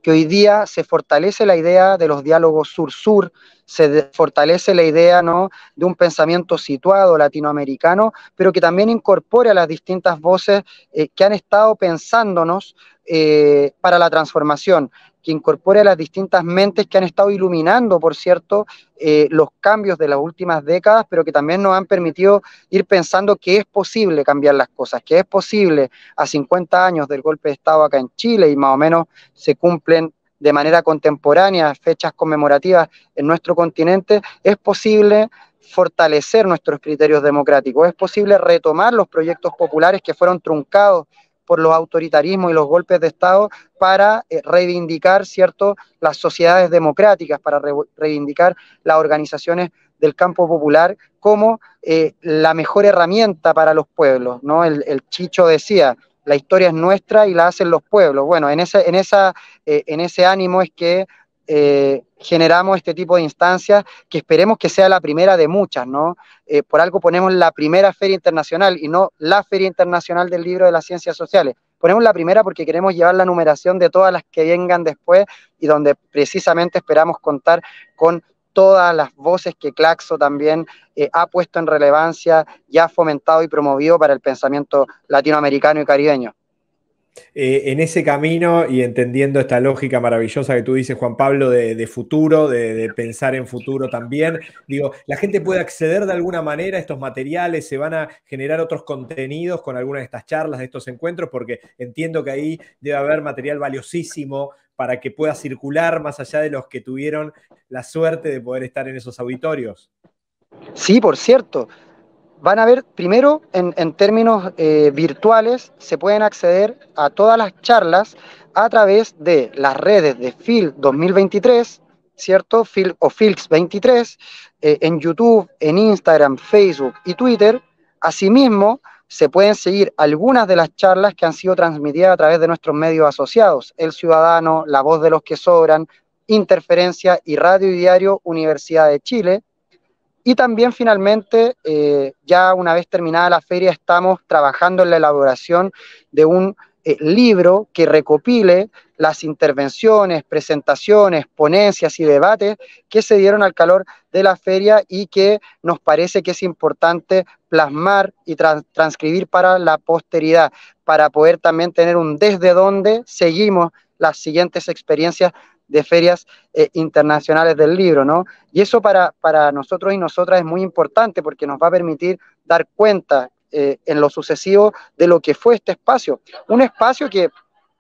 que hoy día se fortalece la idea de los diálogos sur-sur, se fortalece la idea ¿no? de un pensamiento situado latinoamericano, pero que también incorpore a las distintas voces eh, que han estado pensándonos eh, para la transformación, que incorpore a las distintas mentes que han estado iluminando, por cierto, eh, los cambios de las últimas décadas, pero que también nos han permitido ir pensando que es posible cambiar las cosas, que es posible. A 50 años del golpe de Estado acá en Chile y más o menos se cumplen de manera contemporánea fechas conmemorativas en nuestro continente, es posible fortalecer nuestros criterios democráticos, es posible retomar los proyectos populares que fueron truncados por los autoritarismos y los golpes de Estado para eh, reivindicar, ¿cierto?, las sociedades democráticas, para reivindicar las organizaciones del campo popular como eh, la mejor herramienta para los pueblos, ¿no? El, Chicho decía, la historia es nuestra y la hacen los pueblos. Bueno, en ese, en esa, eh, en ese ánimo es que eh, generamos este tipo de instancias que esperemos que sea la primera de muchas, ¿no? Eh, por algo ponemos la primera feria internacional y no la feria internacional del libro de las ciencias sociales. Ponemos la primera porque queremos llevar la numeración de todas las que vengan después y donde precisamente esperamos contar con todas las voces que Claxo también eh, ha puesto en relevancia y ha fomentado y promovido para el pensamiento latinoamericano y caribeño. Eh, en ese camino y entendiendo esta lógica maravillosa que tú dices, Juan Pablo, de, futuro, de, pensar en futuro también, digo, la gente puede acceder de alguna manera a estos materiales, se van a generar otros contenidos con algunas de estas charlas, de estos encuentros, porque entiendo que ahí debe haber material valiosísimo para que pueda circular más allá de los que tuvieron la suerte de poder estar en esos auditorios. Sí, por cierto van a ver, primero, en, términos eh, virtuales, se pueden acceder a todas las charlas a través de las redes de FIL 2023, ¿cierto? FIL o FILX 23, eh, en YouTube, en Instagram, Facebook y Twitter. Asimismo, se pueden seguir algunas de las charlas que han sido transmitidas a través de nuestros medios asociados, El Ciudadano, La Voz de los que Sobran, Interferencia y Radio Diario Universidad de Chile, y también finalmente, eh, ya una vez terminada la feria, estamos trabajando en la elaboración de un eh, libro que recopile las intervenciones, presentaciones, ponencias y debates que se dieron al calor de la feria y que nos parece que es importante plasmar y transcribir para la posteridad, para poder también tener un desde dónde seguimos las siguientes experiencias de ferias eh, internacionales del libro, ¿no? Y eso para, para nosotros y nosotras es muy importante porque nos va a permitir dar cuenta eh, en lo sucesivo de lo que fue este espacio. Un espacio que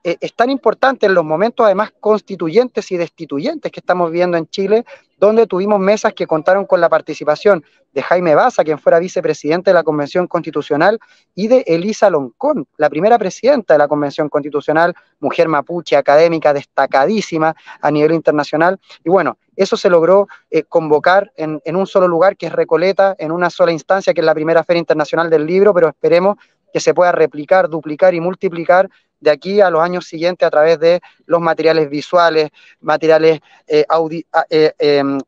eh, es tan importante en los momentos además constituyentes y destituyentes que estamos viviendo en Chile, donde tuvimos mesas que contaron con la participación de Jaime Baza, quien fuera vicepresidente de la Convención Constitucional, y de Elisa Loncón, la primera presidenta de la Convención Constitucional, mujer mapuche, académica, destacadísima a nivel internacional. Y bueno, eso se logró eh, convocar en, en un solo lugar, que es Recoleta, en una sola instancia, que es la primera Feria Internacional del Libro, pero esperemos que se pueda replicar, duplicar y multiplicar de aquí a los años siguientes a través de los materiales visuales, materiales eh, eh, em,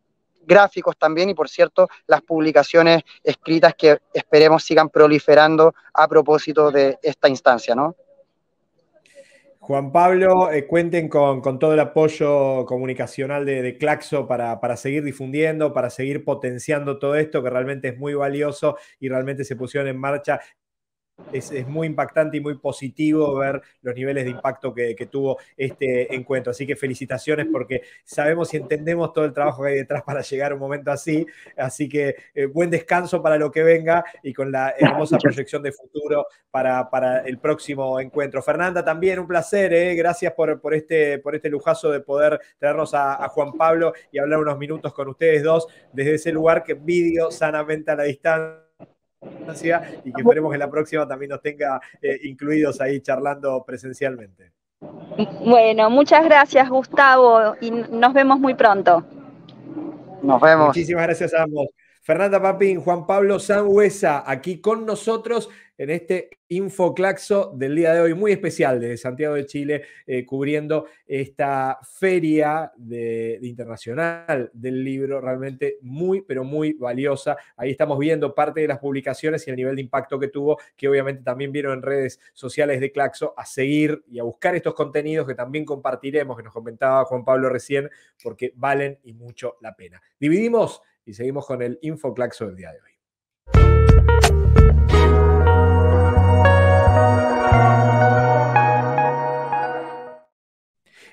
gráficos también y por cierto las publicaciones escritas que esperemos sigan proliferando a propósito de esta instancia, ¿no? Juan Pablo, eh, cuenten con, todo el apoyo comunicacional de, Claxo para, para, seguir difundiendo, para seguir potenciando todo esto que realmente es muy valioso y realmente se pusieron en marcha es, muy impactante y muy positivo ver los niveles de impacto que, tuvo este encuentro. Así que felicitaciones porque sabemos y entendemos todo el trabajo que hay detrás para llegar a un momento así. Así que eh, buen descanso para lo que venga y con la hermosa proyección de futuro para, para el próximo encuentro. Fernanda, también un placer. ¿eh? Gracias por, por, este, por este lujazo de poder traernos a, a Juan Pablo y hablar unos minutos con ustedes dos desde ese lugar que envidio sanamente a la distancia y que esperemos que la próxima también nos tenga eh, incluidos ahí charlando presencialmente. Bueno, muchas gracias Gustavo y nos vemos muy pronto. Nos vemos. Muchísimas gracias a ambos. Fernanda Papín, Juan Pablo Sangüesa, aquí con nosotros en este Infoclaxo del día de hoy, muy especial desde Santiago de Chile, eh, cubriendo esta feria de, internacional del libro, realmente muy, pero muy valiosa. Ahí estamos viendo parte de las publicaciones y el nivel de impacto que tuvo, que obviamente también vieron en redes sociales de Claxo, a seguir y a buscar estos contenidos que también compartiremos, que nos comentaba Juan Pablo recién, porque valen y mucho la pena. Dividimos y seguimos con el Infoclaxo del día de hoy.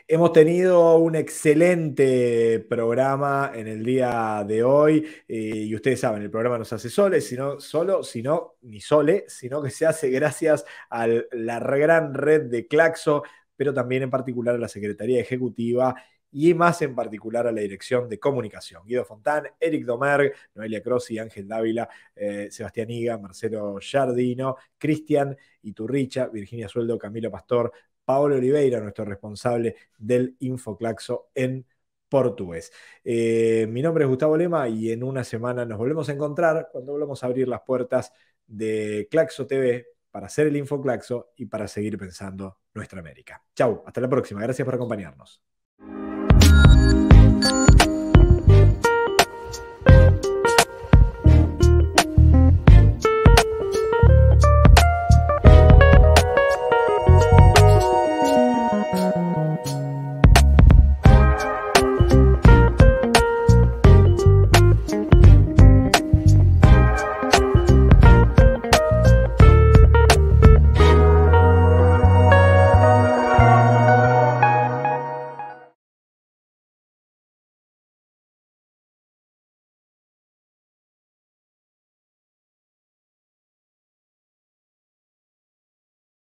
Hemos tenido un excelente programa en el día de hoy eh, y ustedes saben, el programa no se hace solo, sino, solo, sino, ni sole, sino que se hace gracias a la gran red de Claxo, pero también en particular a la Secretaría Ejecutiva y más en particular a la dirección de comunicación. Guido Fontán, Eric Domerg, Noelia Crossi, Ángel Dávila, eh, Sebastián Higa, Marcelo Jardino, Cristian Iturricha, Virginia Sueldo, Camilo Pastor, Paolo Oliveira, nuestro responsable del Infoclaxo en portugués. Eh, mi nombre es Gustavo Lema y en una semana nos volvemos a encontrar cuando volvamos a abrir las puertas de Claxo TV para hacer el Infoclaxo y para seguir pensando nuestra América. Chau, hasta la próxima. Gracias por acompañarnos.